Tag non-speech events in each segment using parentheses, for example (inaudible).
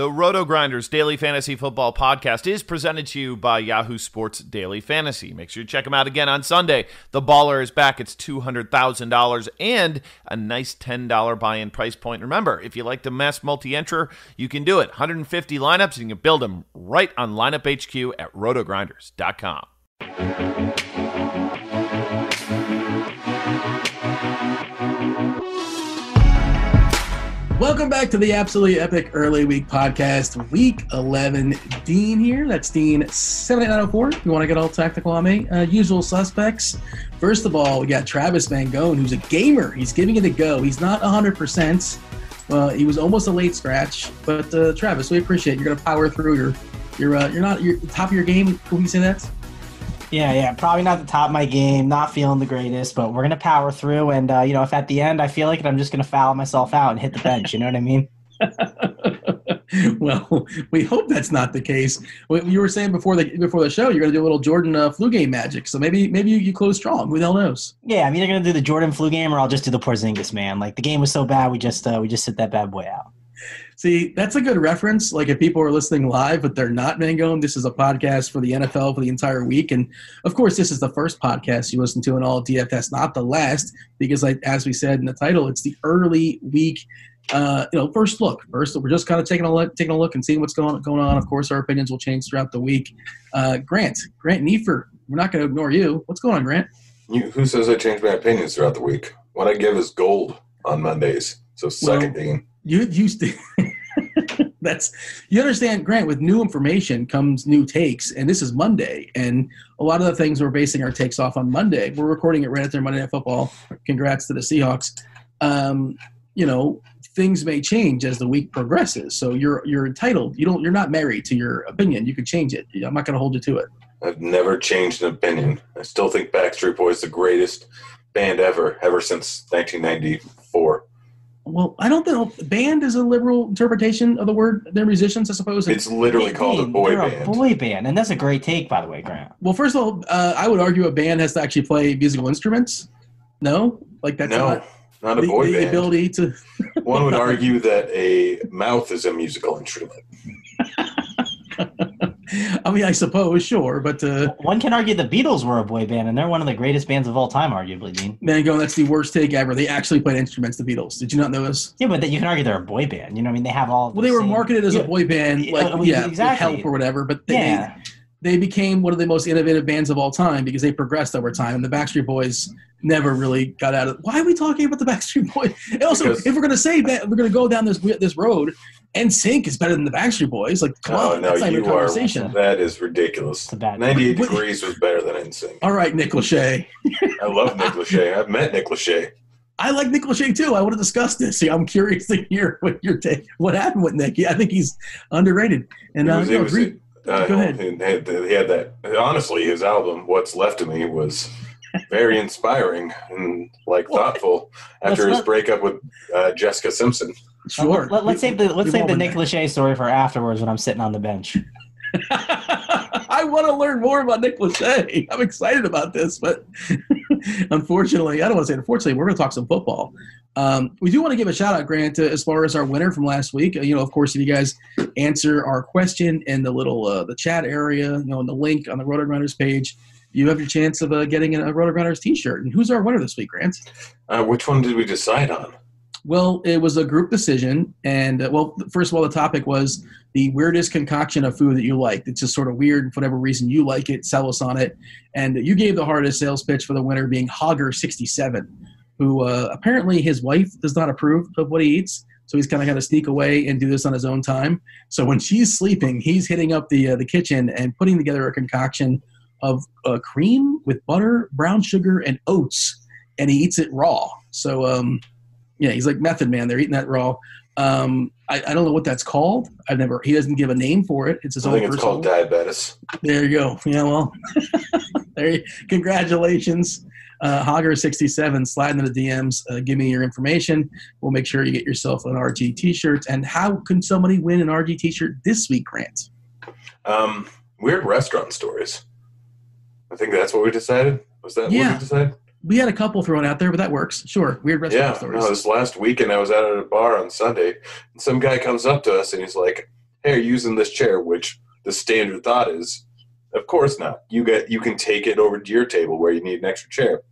The Roto Grinders Daily Fantasy Football Podcast is presented to you by Yahoo Sports Daily Fantasy. Make sure you check them out again on Sunday. The Baller is back. It's $200,000 and a nice $10 buy in price point. Remember, if you like the mass multi entrer, you can do it. 150 lineups, and you can build them right on Lineup HQ at rotogrinders.com. Welcome back to the Absolutely Epic Early Week Podcast, Week 11. Dean here. That's Dean 78904. If you want to get all tactical on me, uh, usual suspects. First of all, we got Travis Van Mangone, who's a gamer. He's giving it a go. He's not 100%. Uh, he was almost a late scratch, but uh, Travis, we appreciate it. You're going to power through. You're, you're, uh, you're not top of your game. Can we say that? Yeah, yeah, probably not the top of my game, not feeling the greatest, but we're gonna power through. And uh, you know, if at the end I feel like it, I'm just gonna foul myself out and hit the bench. You know what I mean? (laughs) well, we hope that's not the case. You were saying before the before the show, you're gonna do a little Jordan uh, flu game magic. So maybe maybe you, you close strong. Who the hell knows? Yeah, I'm either gonna do the Jordan flu game or I'll just do the Porzingis man. Like the game was so bad, we just uh, we just sit that bad boy out. See, that's a good reference. Like if people are listening live, but they're not Mangone, this is a podcast for the NFL for the entire week. And of course, this is the first podcast you listen to in all DFS, not the last, because like as we said in the title, it's the early week. Uh, you know, first look. First, we're just kind of taking a look, taking a look and seeing what's going going on. Of course, our opinions will change throughout the week. Uh, Grant, Grant Neiffer, we're not going to ignore you. What's going on, Grant? You, who says I change my opinions throughout the week? What I give is gold on Mondays. So second well, Dean. You used to. (laughs) that's you understand grant with new information comes new takes and this is monday and a lot of the things we're basing our takes off on monday. We're recording it right after monday night football. Congrats to the seahawks. Um, you know things may change as the week progresses so you're you're entitled. You don't you're not married to your opinion. You could change it. I'm not going to hold you to it. I've never changed an opinion. I still think backstreet boys the greatest band ever ever since 1994 well, I don't think band is a liberal interpretation of the word. They're musicians, I suppose. It's literally called a boy They're band. A boy band, and that's a great take, by the way, Grant. Well, first of all, uh, I would argue a band has to actually play musical instruments. No, like that's no, not, not a boy the, band. The ability to. One would (laughs) argue that a mouth is a musical instrument. (laughs) I mean, I suppose, sure, but uh, one can argue the Beatles were a boy band, and they're one of the greatest bands of all time, arguably. Dean. Man, go. That's the worst take ever. They actually played instruments. The Beatles. Did you not know this? Yeah, but you can argue they're a boy band. You know, I mean, they have all. Well, they were same, marketed as yeah, a boy band, like uh, yeah, exactly. help or whatever. But they, yeah. they became one of the most innovative bands of all time because they progressed over time. And the Backstreet Boys never really got out of. Why are we talking about the Backstreet Boys? And also, Because- if we're gonna say that we're gonna go down this this road, NSYNC is better than the Backstreet Boys. Like, come Oh on, no, that's not even you a are. conversation. That is ridiculous. It's a bad- 98 What- degrees was better than NSYNC. All right, Nick Lachey. I love Nick Lachey. I've met Nick Lachey. I like Nick Lachey too. I want to discuss this. See, I'm curious to hear what your take. What happened with Nick? Yeah, I think he's underrated. And He uh, was, no, he was, agree- uh, Go ahead. He had, he had that. Honestly, his album "What's Left of Me" was very inspiring and like thoughtful after Let's his let- breakup with uh, Jessica Simpson. Sure. Let, us save the let's We've save the Nick there. Lachey story for afterwards when I'm sitting on the bench. (laughs) I want to learn more about Nick Lachey. I'm excited about this, but (laughs) unfortunately, I don't want to say unfortunately, we're going to talk some football. Um, we do want to give a shout out, Grant, to, as far as our winner from last week. Uh, you know, of course, if you guys answer our question in the little uh, the chat area, you know, in the link on the Roto Grinders page, you have your chance of uh, getting a Roto Grinders T-shirt. And who's our winner this week, Grant? Uh, which one did we decide on? Well, it was a group decision, and uh, well, first of all, the topic was the weirdest concoction of food that you liked. It's just sort of weird for whatever reason you like it. Sell us on it, and you gave the hardest sales pitch for the winner being Hogger sixty seven, who uh, apparently his wife does not approve of what he eats, so he's kind of got to sneak away and do this on his own time. So when she's sleeping, he's hitting up the uh, the kitchen and putting together a concoction of uh, cream with butter, brown sugar, and oats, and he eats it raw. So um, yeah, he's like Method Man. They're eating that raw. Um, I, I don't know what that's called. I've never. He doesn't give a name for it. It's his I own think it's personal. called diabetes. There you go. Yeah, well, (laughs) there. You, congratulations, uh, Hogger sixty seven. Slide into the DMs. Uh, give me your information. We'll make sure you get yourself an RG T-shirt. And how can somebody win an RG T-shirt this week, Grant? Um, weird restaurant stories. I think that's what we decided. Was that Yeah. what we decided? We had a couple thrown out there, but that works. Sure, weird restaurant Yeah. stories. No, this last weekend I was out at a bar on Sunday, and some guy comes up to us and he's like, "Hey, are you using this chair?" Which the standard thought is, of course not. You get you can take it over to your table where you need an extra chair.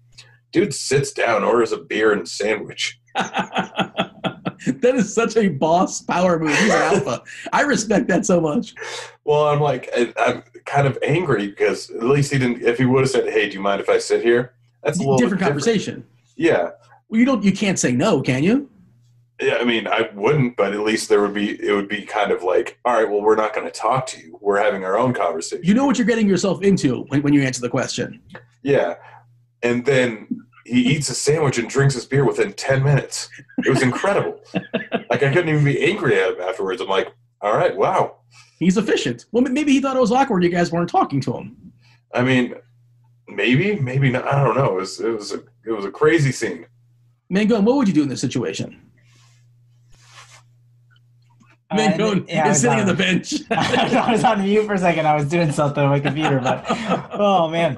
Dude sits down, orders a beer and sandwich. (laughs) that is such a boss power move. He's alpha. I respect that so much. Well, I'm like, I- I'm kind of angry because at least he didn't. If he would have said, "Hey, do you mind if I sit here?" That's a little Different bit conversation. Yeah, Well, you don't. You can't say no, can you? yeah. I mean, I wouldn't, but at least there would be. It would be kind of like, all right, well, we're not going to talk to you. We're having our own conversation. You know what you're getting yourself into when, when you answer the question. Yeah, and then he eats a sandwich and drinks his beer within ten minutes. It was incredible. (laughs) like I couldn't even be angry at him afterwards. I'm like, all right, wow. He's efficient. Well, maybe he thought it was awkward. You guys weren't talking to him. I mean, maybe, maybe not. I don't know. It was, it was a, it was a crazy scene. Mangone, what would you do in this situation? Uh, Mangone yeah, I is was sitting on the bench. (laughs) I was on mute for a second. I was doing something on my computer, but oh man.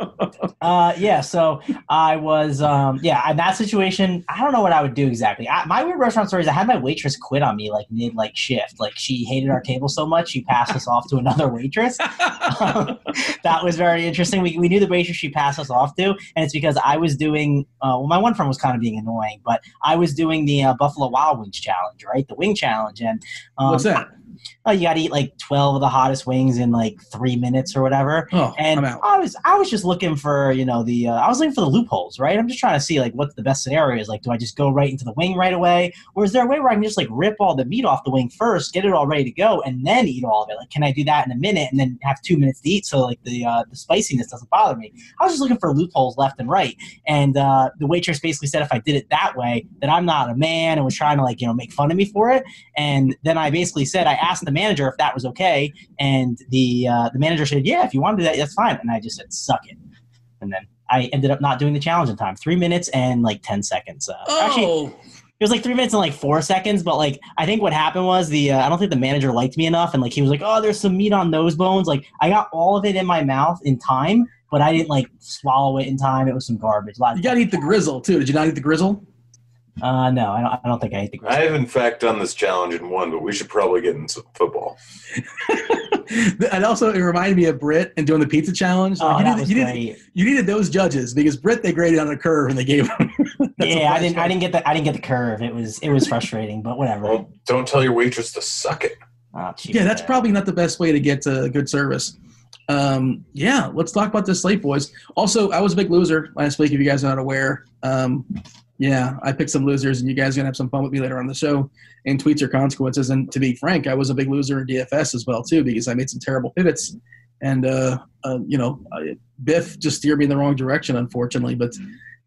Uh, yeah. So I was, um, yeah, in that situation, I don't know what I would do exactly. I, my weird restaurant story is I had my waitress quit on me like mid like shift. Like she hated our table so much, she passed us off to another waitress. that was very interesting. We, we knew the waitress she passed us off to, and it's because I was doing. Uh, well, my one friend was kind of being annoying, but I was doing the uh, Buffalo Wild Wings challenge, right? The wing challenge, and um, What's that? Oh, you got to eat like twelve of the hottest wings in like three minutes or whatever. Oh, And. I was I was just looking for you know the uh, I was looking for the loopholes, right? I'm just trying to see like what the best scenario is. Like, do I just go right into the wing right away, or is there a way where I can just like rip all the meat off the wing first, get it all ready to go, and then eat all of it? Like, can I do that in a minute and then have two minutes to eat so like the uh, the spiciness doesn't bother me? I was just looking for loopholes left and right, and uh, the waitress basically said if I did it that way, that I'm not a man, and was trying to like you know make fun of me for it. And then I basically said I asked the manager if that was okay, and the uh, the manager said, "Yeah, if you want to do that, that's fine." And I just said, "Suck it," and then I ended up not doing the challenge in time. Three minutes and like ten seconds. Uh, Actually, Oh, it was like three minutes and like four seconds. But like I think what happened was the uh, I don't think the manager liked me enough, and like he was like, "Oh, there's some meat on those bones." Like I got all of it in my mouth in time, but I didn't like swallow it in time. It was some garbage. A lot of- you got to eat the (laughs) grizzle too. Did you not eat the grizzle? Uh, no, I don't. I don't think I ate the. I have in fact done this challenge and won, but we should probably get into football. (laughs) and also, it reminded me of Britt and doing the pizza challenge. Oh, Like, you, that needed, was you, needed, great. you needed those judges because Britt they graded on a curve and they gave (laughs) them. Yeah, I didn't. I didn't get the. I didn't get the curve. It was. It was frustrating, but whatever. Well, don't tell your waitress to suck it. Oh, Yeah, that's probably not the best way to get uh, good service. Um, yeah, let's talk about this slate, boys. Also, I was a big loser last week. If you guys are not aware, um, yeah, I picked some losers, and you guys are gonna have some fun with me later on the show in tweets or consequences. And to be frank, I was a big loser in DFS as well too because I made some terrible pivots, and uh, uh, you know, Biff just steered me in the wrong direction, unfortunately. But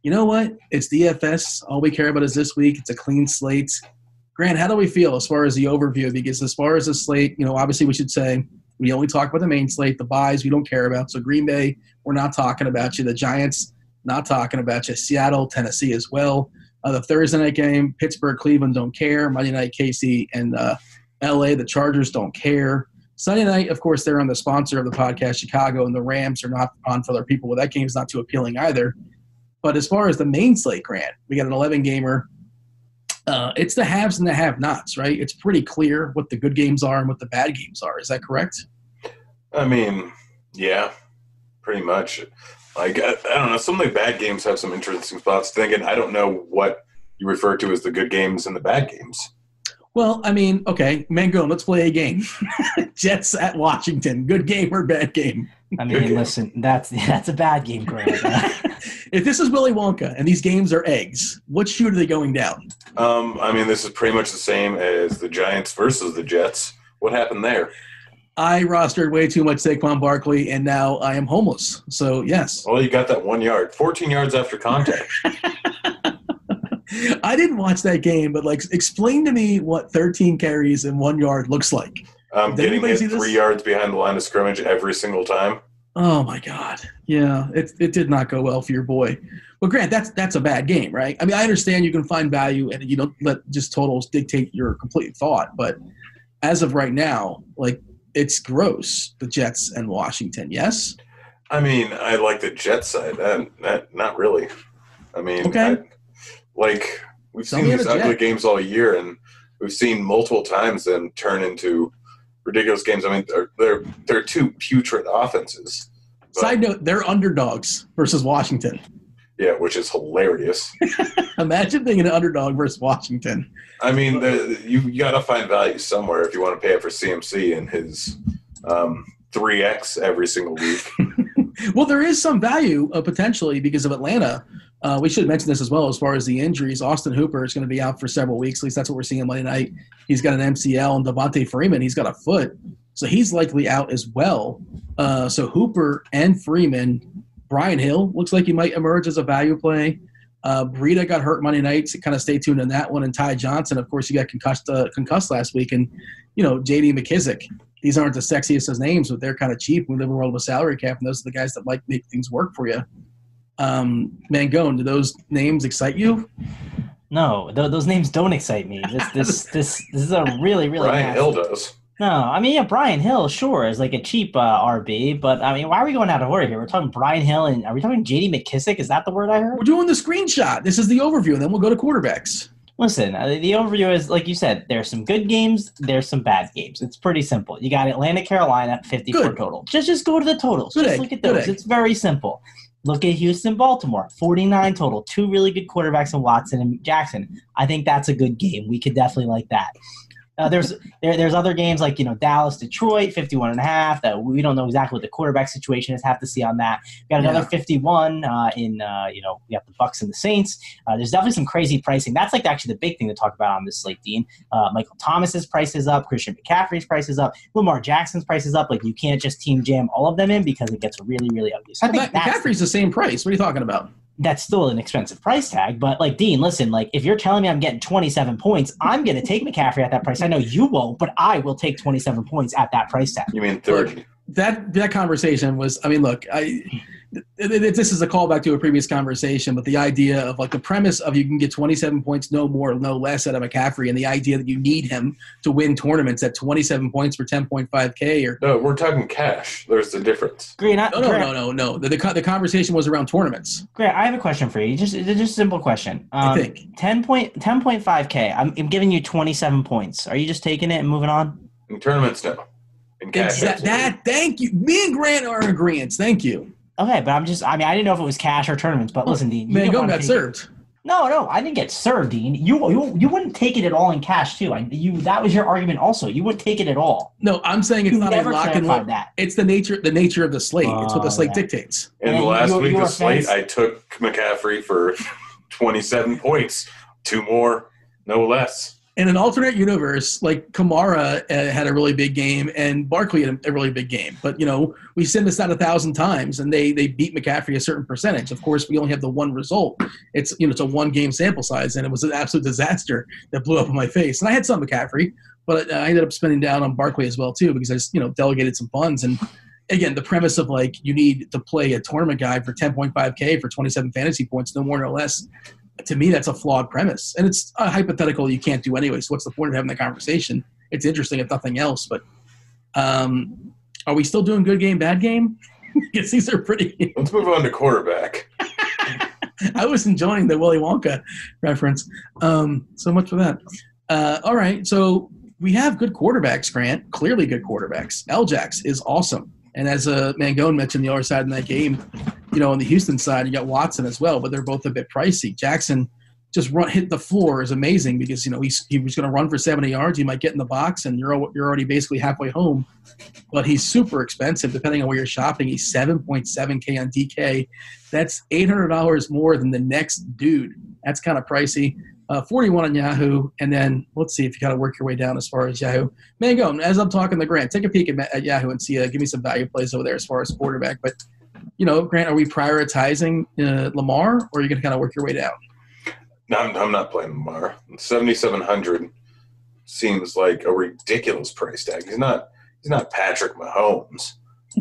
you know what? It's DFS. All we care about is this week. It's a clean slate. Grant, how do we feel as far as the overview? Because as far as the slate, you know, obviously we should say we only talk about the main slate. The buys we don't care about. So Green Bay, we're not talking about you. The Giants, not talking about just Seattle, Tennessee as well. Uh, the Thursday night game, Pittsburgh, Cleveland don't care. Monday night, KC and uh, LA, the Chargers don't care. Sunday night, of course, they're on the sponsor of the podcast, Chicago, and the Rams are not on for their people. Well, that game's not too appealing either. But as far as the main slate, Grant, we got an 11 gamer. Uh, it's the haves and the have nots, right? It's pretty clear what the good games are and what the bad games are. Is that correct? I mean, yeah, pretty much. Like I, I don't know, some of the bad games have some interesting spots. Thinking I don't know what you refer to as the good games and the bad games. Well, I mean, okay, Mangone, let's play a game. (laughs) Jets at Washington. Good game or bad game? I mean, game. listen, that's that's a bad game, Grant. (laughs) if this is Willy Wonka and these games are eggs, what shoot are they going down? Um, I mean, this is pretty much the same as the Giants versus the Jets. What happened there? I rostered way too much Saquon Barkley, and now I am homeless. So, yes. Well, you got that one yard, 14 yards after contact. (laughs) (laughs) I didn't watch that game, but like, explain to me what 13 carries in one yard looks like. Um, getting anybody hit see this? three yards behind the line of scrimmage every single time. Oh my God. Yeah, it, it did not go well for your boy. But Grant, that's that's a bad game, right? I mean, I understand you can find value and you don't let just totals dictate your complete thought, but as of right now, like it's gross. The Jets and Washington, yes. I mean, I like the Jet side. Uh, not, not really. I mean, Okay. I- like we've Tell seen these ugly jet. games all year, and we've seen multiple times them turn into ridiculous games. I mean, they're they're, they're two putrid offenses. But, Side note: They're underdogs versus Washington. Yeah, which is hilarious. (laughs) Imagine being an underdog versus Washington. I mean, the, you, you got to find value somewhere if you want to pay it for CMC and his um, 3x every single week. (laughs) Well, there is some value uh, potentially because of Atlanta. Uh, we should mention this as well as far as the injuries. Austin Hooper is going to be out for several weeks. At least that's what we're seeing on Monday night. He's got an MCL, and Devonta Freeman, he's got a foot. So he's likely out as well. Uh, so Hooper and Freeman, Brian Hill looks like he might emerge as a value play. Uh, Breida got hurt Monday night, so kind of stay tuned on that one. And Ty Johnson, of course, he got concussed, uh, concussed last week. And, you know, J.D. McKissic, these aren't the sexiest of names, but they're kind of cheap. We live in a world of a salary cap, and those are the guys that like make things work for you. Um, Mangone, do those names excite you? No, th- those names don't excite me. This this (laughs) this this is a really really. Brian nasty- Hill does. No, I mean yeah, Brian Hill sure is like a cheap uh, RB, but I mean why are we going out of order here? We're talking Brian Hill and are we talking J.D. McKissic? Is that the word I heard? We're doing the screenshot. This is the overview, and then we'll go to quarterbacks. Listen, uh, the overview is like you said. There's some good games. There's some bad games. It's pretty simple. You got Atlanta, Carolina, 54 Good. total. Just just go to the totals. Good just egg, look at those. It's very simple. Look at Houston, Baltimore, 49 total. Two really good quarterbacks in Watson and Jackson. I think that's a good game. We could definitely like that. Uh, there's there, there's other games like you know Dallas, Detroit, 51 and a half. That we don't know exactly what the quarterback situation is. Have to see on that. We got another Yeah. 51 uh, in uh, you know we got the Bucks and the Saints. Uh, there's definitely some crazy pricing. That's like actually the big thing to talk about on this slate, Dean. Uh, Michael Thomas's price is up. Christian McCaffrey's price is up. Lamar Jackson's price is up. Like you can't just team jam all of them in because it gets really really ugly. So I think McCaffrey's the same price. What are you talking about? That's still an expensive price tag. But like Dean, listen, like if you're telling me I'm getting 27 points, I'm going to take McCaffrey at that price. I know you won't, but I will take 27 points at that price tag. You mean 30? that that conversation was i mean look i it, it- this is a callback to a previous conversation but the idea of like the premise of you can get 27 points no more no less out of mccaffrey and the idea that you need him to win tournaments at 27 points for 10.5k or No, we're talking cash. There's the difference. Green, I, no no no no no the, the, the conversation was around tournaments Grant, I have a question for you. Just, just a simple question. Um, i think 10 point, 10.5K. I'm, I'm giving you 27 points. Are you just taking it and moving on? In tournaments, no. In cash, Exa- that thank you me and grant are in agreement thank you Okay, but I'm just, I mean, I didn't know if it was cash or tournaments, but listen, Dean. you man don't go wanna got take it- served No, no, I didn't get served, Dean. You, you, you wouldn't take it at all in cash, too. I, you, that was your argument also. You wouldn't take it at all. no i'm saying it's You not a lock and clarified load that. it's the nature the nature of the slate it's what the Oh, slate yeah. dictates In And the last you- week you of slate, fans- I took McCaffrey for (laughs) 27 points. Two more, no less. In an alternate universe, like Kamara uh, had a really big game and Barkley had a, a really big game. But you know, we send this out a thousand times, and they they beat McCaffrey a certain percentage. Of course, we only have the one result. It's you know it's a one game sample size, and it was an absolute disaster that blew up in my face. And I had some McCaffrey, but uh, I ended up spending down on Barkley as well too because I just you know delegated some funds and. Again, the premise of like you need to play a tournament guy for 10.5k for 27 fantasy points, no more no less, to me that's a flawed premise. And it's a hypothetical you can't do anyway so what's the point of having the conversation? It's interesting if nothing else but um, are we still doing good game bad game? (laughs) Because these are pretty (laughs) Let's move on to quarterback. (laughs) i was enjoying the willy wonka reference um, so much for that. Uh, all right so we have good quarterbacks grant clearly good quarterbacks. Ljax is awesome. And as uh, mangone mentioned the other side in that game you know on the houston side you got watson as well but they're both a bit pricey jackson just run hit the floor is amazing because you know he's he was going to run for 70 yards. He might get in the box, and you're you're already basically halfway home. But he's super expensive depending on where you're shopping. He's 7.7k on DK. That's $800 more than the next dude. That's kind of pricey. Uh, 41 on Yahoo, and then let's see if you got to work your way down as far as Yahoo. Mango, as I'm talking to Grant, take a peek at, at Yahoo and see. Uh, give me some value plays over there as far as quarterback. But you know, Grant, are we prioritizing uh, Lamar, or are you going to kind of work your way down? No, I'm, I'm not playing Lamar. 7,700 seems like a ridiculous price tag. He's not. He's not Patrick Mahomes,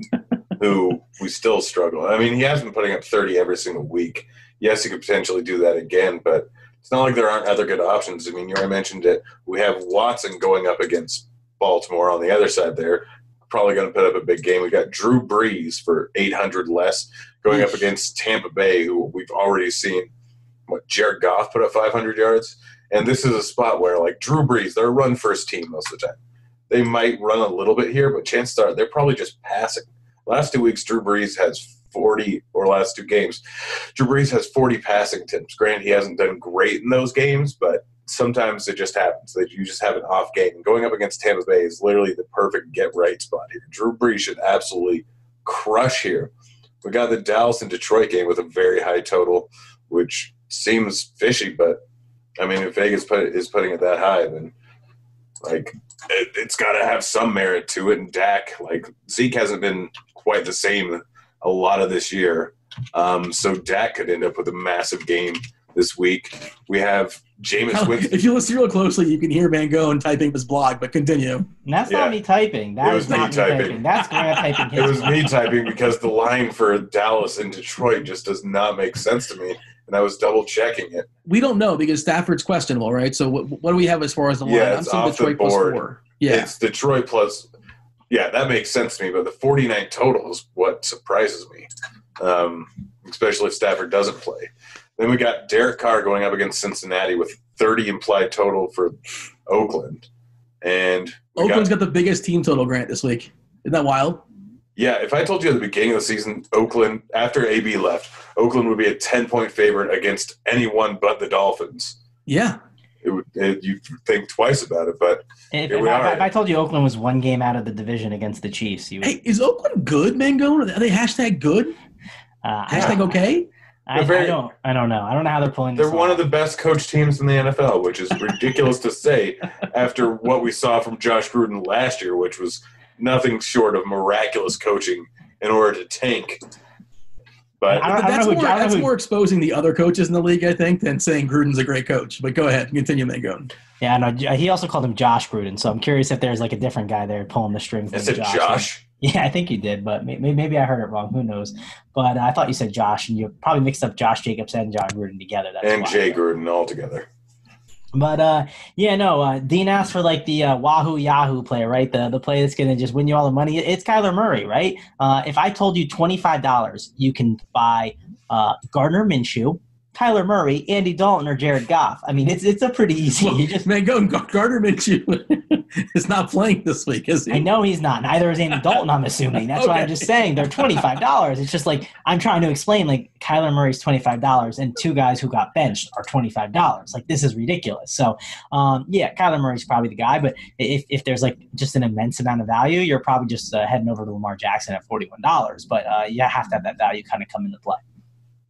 (laughs) who we still struggle. I mean, he has been putting up 30 every single week. Yes, he could potentially do that again, but it's not like there aren't other good options. I mean, you already mentioned it. We have Watson going up against Baltimore on the other side there. Probably going to put up a big game. We got Drew Brees for 800 less going up against Tampa Bay, who we've already seen what Jared Goff put up 500 yards, and this is a spot where like Drew Brees, they're a run first team most of the time. they might run a little bit here, but chances are they're probably just passing. Last two weeks, Drew Brees has 40, or last two games, Drew Brees has 40 passing attempts. Granted, he hasn't done great in those games, but sometimes it just happens that you just have an off game. Going up against Tampa Bay is literally the perfect get right spot here. Drew Brees should absolutely crush here. We got the Dallas and Detroit game with a very high total, which seems fishy, but I mean, if Vegas put, is putting it that high, then like it, it's got to have some merit to it. And Dak, like Zeke, hasn't been quite the same a lot of this year, um, so Dak could end up with a massive game this week. We have Jameis Winston. If you listen real closely, you can hear Mangone typing his blog, but continue. And that's Yeah. not me typing. That It is was me not me typing. typing. That's Grant typing. (laughs) It his was me typing because the line for Dallas and Detroit just does not make sense to me, and I was double checking it. We don't know because Stafford's questionable, right? So what, what do we have as far as the line? Yeah, I'm it's off Detroit plus board. four. Yeah. It's Detroit plus. Yeah, that makes sense to me, but the 49 total is what surprises me, um, especially if Stafford doesn't play. Then we got Derek Carr going up against Cincinnati with 30 implied total for Oakland. And Oakland's got, got the biggest team total grant this week. Isn't that wild? yeah, if I told you at the beginning of the season, Oakland, after AB left, Oakland would be a 10 point favorite against anyone but the Dolphins. Yeah. It would, it, you'd think twice about it, but If, Here if we I, if I told you Oakland was one game out of the division against the Chiefs, you would. Hey, is Oakland good, Mangone? Are they hashtag good? uh, Hashtag okay? I, very- I don't. I don't know. I don't know how they're pulling. They're one off. of the best coach teams in the NFL, which is (laughs) ridiculous to say after what we saw from Josh Gruden last year, which was nothing short of miraculous coaching in order to tank. But I don't- But that's, who- more, I don't know that's who- more exposing the other coaches in the league, I think, than saying Gruden's a great coach. But go ahead. And continue, Mangone. Yeah, no. He also called him Josh Gruden, so I'm curious if there's like a different guy there pulling the strings. I than said Josh. Yeah, I think you did, but may- may- maybe I heard it wrong. Who knows? But uh, I thought you said Josh, and you probably mixed up Josh Jacobs and John Gruden together. That's and why. Jay Gruden all together. But uh, yeah, no. Uh, Dean asked for like the uh, Wahoo Yahoo player, right? The the play that's gonna just win you all the money. It's Kyler Murray, right? Uh, if I told you twenty five dollars, you can buy uh, Gardner Minshew, Kyler Murray, Andy Dalton, or Jared Goff. I mean, it's it's a pretty easy. Well, (laughs) just Mangone, Gar- Gardner Minshew (laughs) is not playing this week, is he? I know he's not. Neither is Andy Dalton. I'm assuming. That's why I'm just (laughs) saying they're twenty five dollars. It's just like I'm trying to explain. Like Kyler Murray's twenty five dollars, and two guys who got benched are twenty five dollars. Like this is ridiculous. So, um, yeah, Kyler Murray's probably the guy. But if if there's like just an immense amount of value, you're probably just uh, heading over to Lamar Jackson at forty one dollars. But uh, you have to have that value kind of come into play.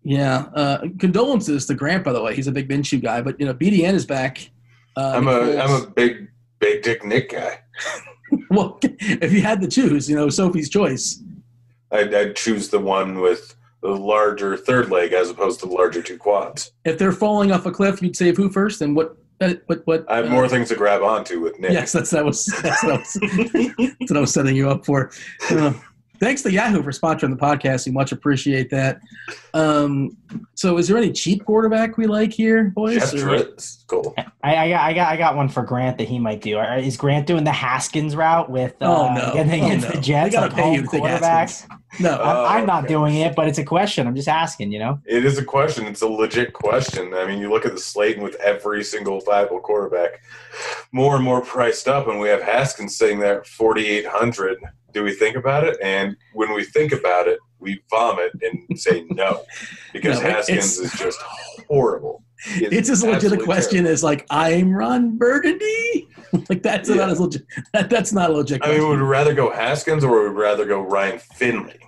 Yeah. Uh, condolences to Grant, by the way. He's a big Minshew guy, but you know, BDN is back. Uh, I'm a I'm a big big dick Nick guy. (laughs) well. (laughs) If you had to choose, you know, Sophie's choice. I'd, I'd choose the one with the larger third leg as opposed to the larger two quads. If they're falling off a cliff, you'd save who first, and what? uh, What? What? I have uh, more things to grab onto with Nick. Yes, that's that was that's what I was, (laughs) that's what I was setting you up for. Uh, thanks to Yahoo for sponsoring the podcast. We much appreciate that. Um, so, is there any cheap quarterback we like here, boys? Jeff Or- cool. I, I, got, I got I got one for Grant that he might do. Is Grant doing the Haskins route with uh, Oh, no. getting Oh, against no. the Jets They gotta like pay home you to take quarterbacks? No, Oh, I'm, I'm not okay. doing it, but it's a question. I'm just asking, you know. It is a question. It's a legit question. I mean, you look at the slate and with every single viable quarterback more and more priced up, and we have Haskins sitting there at 4,800. Do we think about it? And when we think about it, we vomit and say no (laughs) because No, Haskins is just horrible. Is it's as legit a question as like I'm Ron Burgundy. (laughs) like that's Yeah. not as legit. That, (laughs) that's not a legit. terrible. I mean, would we rather go Haskins or would we rather go Ryan Finley?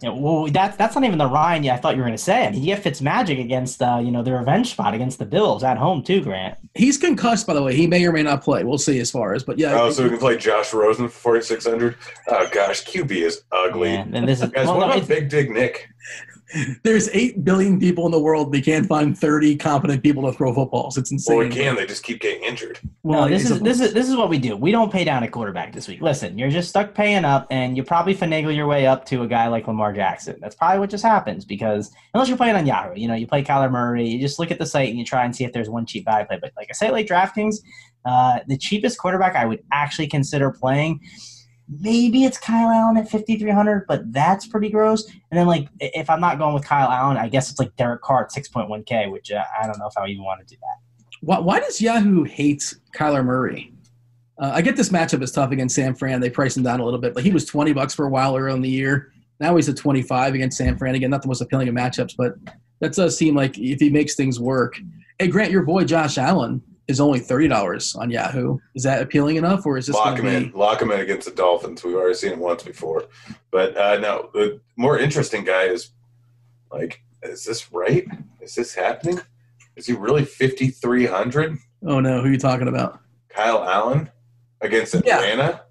Yeah, well, that's that's not even the Ryan I thought you were going to say. I mean, you get Fitzmagic against uh, you know the revenge spot against the Bills at home too, Grant. He's concussed, by the way. He may or may not play. We'll see as far as, but yeah. Oh, so we can play Josh Rosen for 4,600? Oh, gosh, QB is ugly. Yeah, and this is Guys, well, what no, about Big Dig Nick? There's eight billion people in the world. They can't find thirty competent people to throw footballs. It's insane. Well, we can. They just keep getting injured. No, this is this is this is what we do. We don't pay down a quarterback this week. Listen, you're just stuck paying up, and you probably finagle your way up to a guy like Lamar Jackson. That's probably what just happens because unless you're playing on Yahoo, you know, you play Kyler Murray, you just look at the site and you try and see if there's one cheap value play. But like a site like DraftKings, uh, the cheapest quarterback I would actually consider playing. Maybe it's Kyle Allen at 5,300, but that's pretty gross. And then, like, if I'm not going with Kyle Allen, I guess it's like Derek Carr at 6.1K, which uh, I don't know if I even want to do that. Why, why does Yahoo hate Kyler Murray? Uh, I get this matchup is tough against San Fran. They priced him down a little bit, but he was 20 bucks for a while early in the year. Now he's at 25 against San Fran. Again, not the most appealing of matchups, but that does seem like if he makes things work. Hey, Grant, your boy Josh Allen is only thirty dollars on Yahoo. Is that appealing enough, or is this Lock going him to in. be? Lock him in against the Dolphins. We've already seen him once before. But uh, no, the more interesting guy is like, is this right? Is this happening? Is he really 5,300? Oh no, who are you talking about? Kyle Allen against Yeah. Atlanta?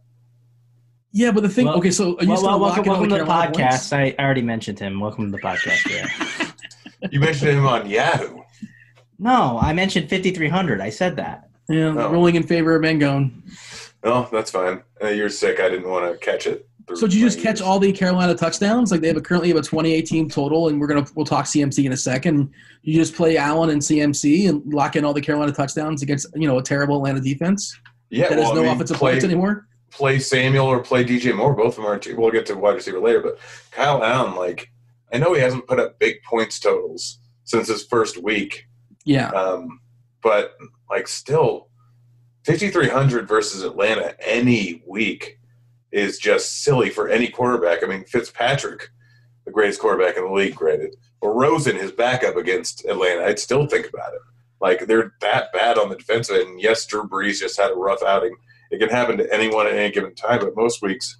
Yeah, but the thing. Well- okay, so are you Well, still well, welcome, welcome to the podcast. points? I I already mentioned him. Welcome to the podcast. Yeah. (laughs) You mentioned him on Yahoo. No, I mentioned 5,300. I said that. Yeah, No. rolling in favor of Mangone. No, that's fine. Uh, you're sick. I didn't want to catch it. So did you just catch ears. all the Carolina touchdowns? Like they have a, currently have a 28 team total, and we're gonna we'll talk CMC in a second. You just play Allen and CMC and lock in all the Carolina touchdowns against you know a terrible Atlanta defense Yeah, that well, has no I mean, offensive play, points anymore. play Samuel or play DJ Moore. Both of them are. Two, we'll get to wide receiver later, but Kyle Allen, like, I know he hasn't put up big points totals since his first week, Yeah, um, but like, still, 5,300 versus Atlanta any week is just silly for any quarterback. I mean, Fitzpatrick, the greatest quarterback in the league, granted, or Rosen, his backup against Atlanta, I'd still think about it. Like they're that bad on the defensive end. And yes, Drew Brees just had a rough outing. It can happen to anyone at any given time, but most weeks,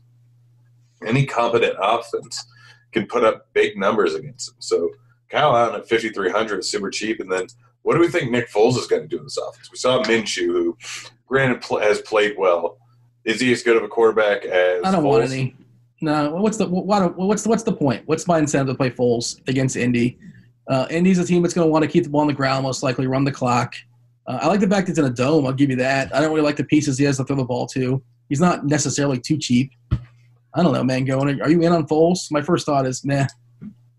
any competent offense can put up big numbers against them. So Kyle Allen at 5,300 is super cheap. And then what do we think Nick Foles is going to do in this offense? We saw Minshew, who granted pl- has played well. Is he as good of a quarterback as I don't Foles? want any. No, what's the what, what's the, what's the point? What's my incentive to play Foles against Indy? Uh, Indy's a team that's going to want to keep the ball on the ground, most likely run the clock. Uh, I like the fact that it's in a dome. I'll give you that. I don't really like the pieces he has to throw the ball to. He's not necessarily too cheap. I don't know, man. Going, are you in on Foles? My first thought is, nah.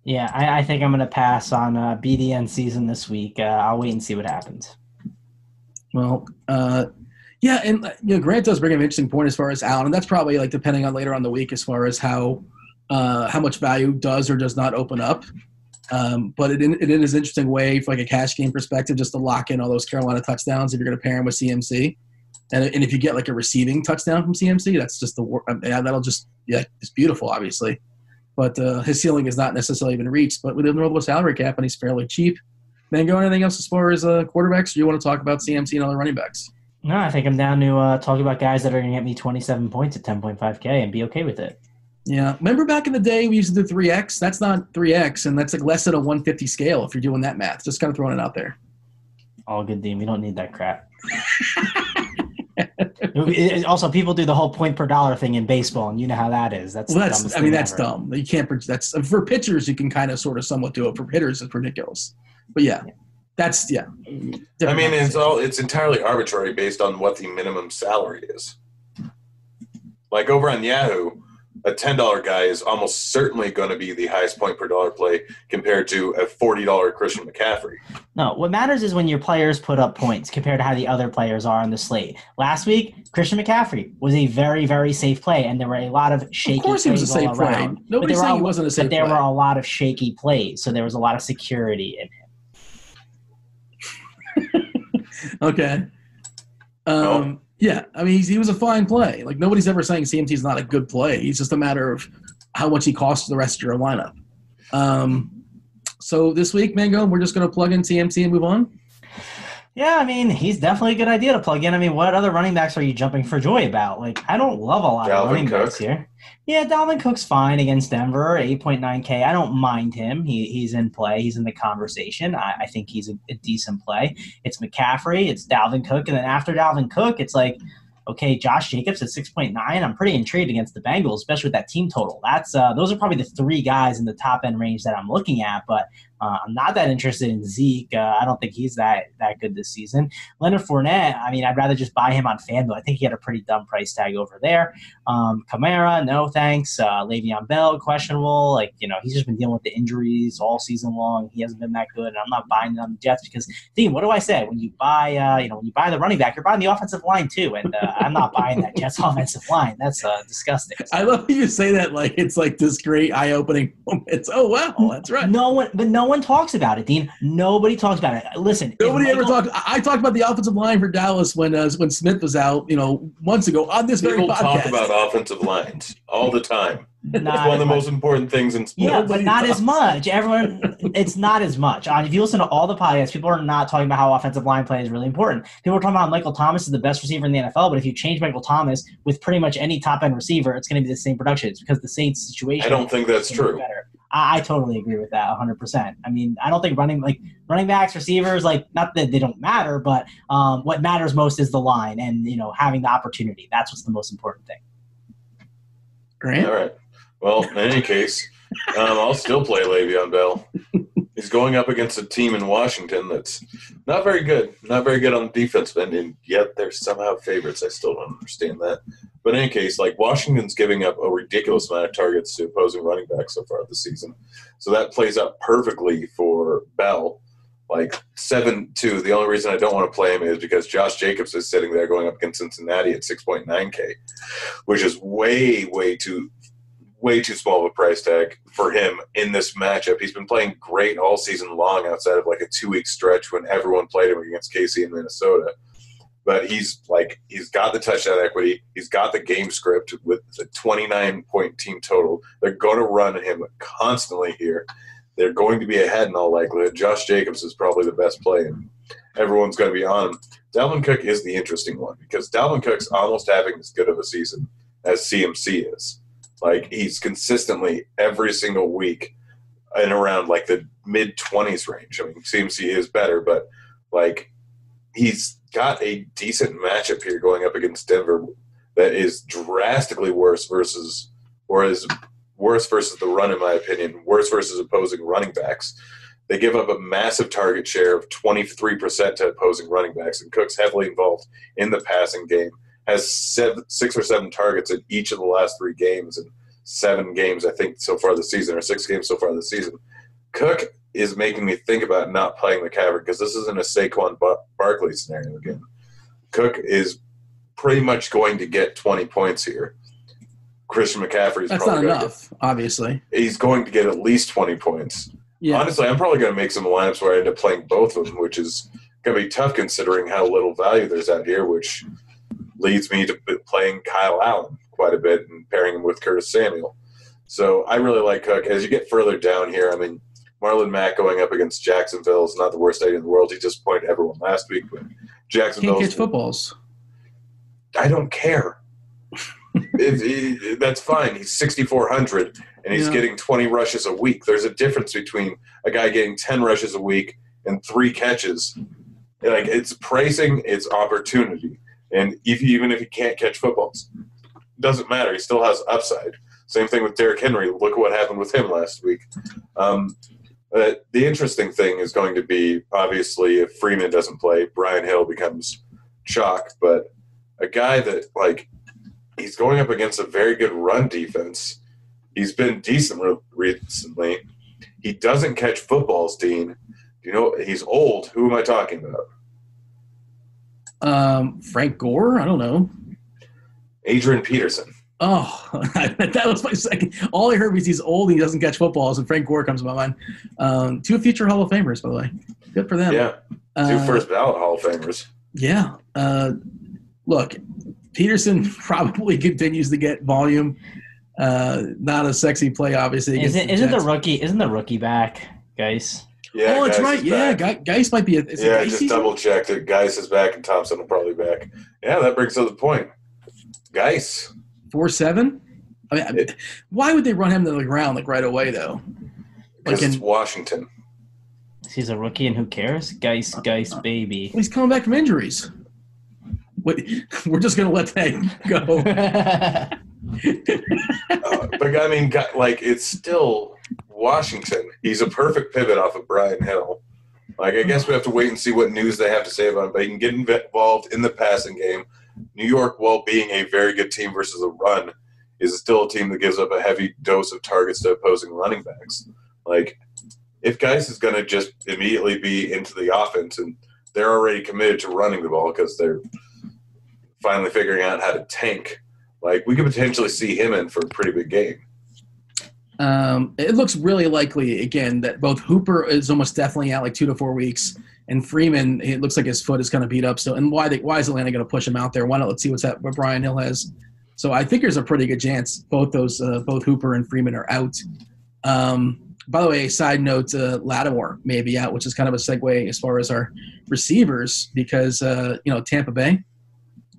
Yeah, I, I think I'm going to pass on uh, BDN season this week. Uh, I'll wait and see what happens. Well, uh, yeah, and uh, you know, Grant does bring an interesting point as far as Allen, and that's probably like depending on later on the week as far as how uh, how much value does or does not open up. Um, but it, it is an interesting way, for like a cash game perspective, just to lock in all those Carolina touchdowns if you're going to pair him with CMC. And, and if you get like a receiving touchdown from CMC, that's just the yeah, that'll just yeah, it's beautiful, obviously. But uh, his ceiling is not necessarily been reached. But within the low salary cap, and he's fairly cheap. Then go anything else as far as uh, quarterbacks? Or you want to talk about CMC and other running backs? No, I think I'm down to uh, talk about guys that are going to get me 27 points at 10.5K and be okay with it. Yeah, remember back in the day we used to do three X. That's not three X, and that's like less than a 150 scale if you're doing that math. Just kind of throwing it out there. All good, Dean. We don't need that crap. (laughs) It- it- also, people do the whole point per dollar thing in baseball, and you know how that is. That's Well, that's dumbest I mean thing that's ever. dumb. You can't. That's for pitchers. You can kind of sort of somewhat do it. For hitters, it's ridiculous. But yeah, that's yeah. I mean, it's all it's entirely arbitrary based on what the minimum salary is. Like over on Yahoo, a ten dollar guy is almost certainly going to be the highest point per dollar play compared to a forty dollar Christian McCaffrey. No, what matters is when your players put up points compared to how the other players are on the slate. Last week, Christian McCaffrey was a very, very safe play, and there were a lot of shaky Of course, he was a plays safe all play. around. Nobody's there were saying he wasn't a safe play. But there play. were a lot of shaky plays, so there was a lot of security in him. (laughs) okay. Um, Yeah, I mean he was a fine play. Like nobody's ever saying CMC is not a good play. It's just a matter of how much he costs the rest of your lineup. Um, so this week, Mango, we're just going to plug in CMC and move on. Yeah, I mean, he's definitely a good idea to plug in. I mean, what other running backs are you jumping for joy about? Like, I don't love a lot Dalvin of running Cook. backs here. Yeah, Dalvin Cook's fine against Denver, 8.9K. I don't mind him. He, he's in play. He's in the conversation. I, I think he's a, a decent play. It's McCaffrey, it's Dalvin Cook, and then after Dalvin Cook, it's like, okay, Josh Jacobs at 6.9. I'm pretty intrigued against the Bengals, especially with that team total. That's uh, Those are probably the three guys in the top end range that I'm looking at, but uh, I'm not that interested in Zeke. Uh, I don't think he's that that good this season. Leonard Fournette, I mean, I'd rather just buy him on FanDuel. I think he had a pretty dumb price tag over there. Um, Kamara, no thanks. Uh, Le'Veon Bell, questionable. Like, you know, he's just been dealing with the injuries all season long. He hasn't been that good, and I'm not buying it on the Jets because, Dean, what do I say? When you buy, uh, you know, when you buy the running back, you're buying the offensive line too, and uh, I'm not buying that Jets (laughs) offensive line. That's uh, disgusting. I love you say that like it's like this great eye-opening (laughs) moment. Oh wow, that's right. No one, but no one one talks about it, Dean. Nobody talks about it. Listen, if Nobody ever talked. I I talked about the offensive line for Dallas when uh, when Smith was out, you know, months ago on this very People podcast. talk about offensive lines all the time. (laughs) It's one of the as most important things in sports. Yeah, but Nobody not as much. Everyone, it's not as much. Uh, if you listen to all the podcasts, people are not talking about how offensive line play is really important. People are talking about Michael Thomas is the best receiver in the NFL, but if you change Michael Thomas with pretty much any top end receiver, it's going to be the same production. It's because the Saints situation. I don't think that's is be true. Better. I, I totally agree with that 100%. I mean, I don't think running like running backs, receivers, like not that they don't matter, but um, what matters most is the line and you know having the opportunity. That's what's the most important thing. Grant? All right. Well, in any case, um, I'll still play Le'Veon Bell. He's going up against a team in Washington that's not very good, not very good on the defensive end, and yet they're somehow favorites. I still don't understand that. But in any case, like Washington's giving up a ridiculous amount of targets to opposing running backs so far this season, so that plays out perfectly for Bell. Like seven two. The only reason I don't want to play him is because Josh Jacobs is sitting there going up against Cincinnati at six point nine K, which is way, way too way too small of a price tag for him in this matchup. He's been playing great all season long outside of like a two week stretch when everyone played him against KC in Minnesota. But he's like he's got the touchdown equity. He's got the game script with the 29 point team total. They're going to run him constantly here. They're going to be ahead in all likelihood. Josh Jacobs is probably the best play, and everyone's going to be on him. Dalvin Cook is the interesting one because Dalvin Cook's almost having as good of a season as CMC is. Like he's consistently every single week in around like the mid twenties range. I mean, CMC is better, but like he's got a decent matchup here going up against Denver that is drastically worse versus or is worse versus the run in my opinion, worse versus opposing running backs. They give up a massive target share of 23% to opposing running backs, and Cook's heavily involved in the passing game has seven, six or seven targets in each of the last three games and seven games, I think, so far this season, or six games so far this season. Cook is making me think about not playing McCaffrey because this isn't a Saquon Bar- Barkley scenario again. Cook is pretty much going to get 20 points here. Christian McCaffrey is That's probably not enough, obviously. He's going to get at least 20 points. Yeah. Honestly, I'm probably going to make some lineups where I end up playing both of them, which is going to be tough considering how little value there's out here, which leads me to playing Kyle Allen quite a bit and pairing him with Curtis Samuel. So I really like Cook. As you get further down here, I mean, Marlon Mack going up against Jacksonville is not the worst idea in the world. He disappointed everyone last week, but Jacksonville Can't catch footballs. I don't care. (laughs) If he- that's fine. He's 6,400 and he's Yeah. getting 20 rushes a week. There's a difference between a guy getting 10 rushes a week and three catches. Like it's pricing, it's opportunity. And if even if he can't catch footballs, doesn't matter. He still has upside. Same thing with Derrick Henry. Look at what happened with him last week. Um, but the interesting thing is going to be obviously if Freeman doesn't play, Brian Hill becomes chalk. But a guy that like he's going up against a very good run defense. He's been decent re- recently. He doesn't catch footballs, Dean. You know he's old. Who am I talking about? Um, Frank Gore? I don't know. Adrian Peterson. Oh, (laughs) that was my second. All I heard was he's old and he doesn't catch footballs, and Frank Gore comes to my mind. Um, two future Hall of Famers, by the way. Good for them. Yeah, two Uh, first ballot Hall of Famers. Yeah. Uh, look, Peterson (laughs) probably continues to get volume. Uh, not a sexy play, obviously. Isn't, isn't the rookie? Isn't the rookie back, guys? Yeah, oh, that's right. Yeah, back. Guice might be. A, is it yeah, Guice just season? double checked it. Guice is back and Thompson will probably back. Yeah, that brings up the point. Guice. four seven. I mean, It- why would they run him to the ground like right away though? Because Like it's in- Washington. He's a rookie, and who cares? Guice, Guice, baby. He's coming back from injuries. Wait, (laughs) we're just gonna let that (laughs) go. Uh, but I mean, like it's still Washington. He's a perfect pivot off of Brian Hill. Like I guess we have to wait and see what news they have to say about him. But he can get involved in the passing game. New York, while being a very good team versus a run, is still a team that gives up a heavy dose of targets to opposing running backs. Like if Guice is going to just immediately be into the offense and they're already committed to running the ball because they're finally figuring out how to tank. Like we could potentially see him in for a pretty big game. Um, it looks really likely again that both Hooper is almost definitely out like two to four weeks, and Freeman it looks like his foot is kind of beat up So And why they, why is Atlanta going to push him out there? Why not? Let's see what's that what Brian Hill has. So I think there's a pretty good chance both those uh, both Hooper and Freeman are out. Um, by the way, side note, uh, Lattimore may be out, which is kind of a segue as far as our receivers because uh, you know Tampa Bay,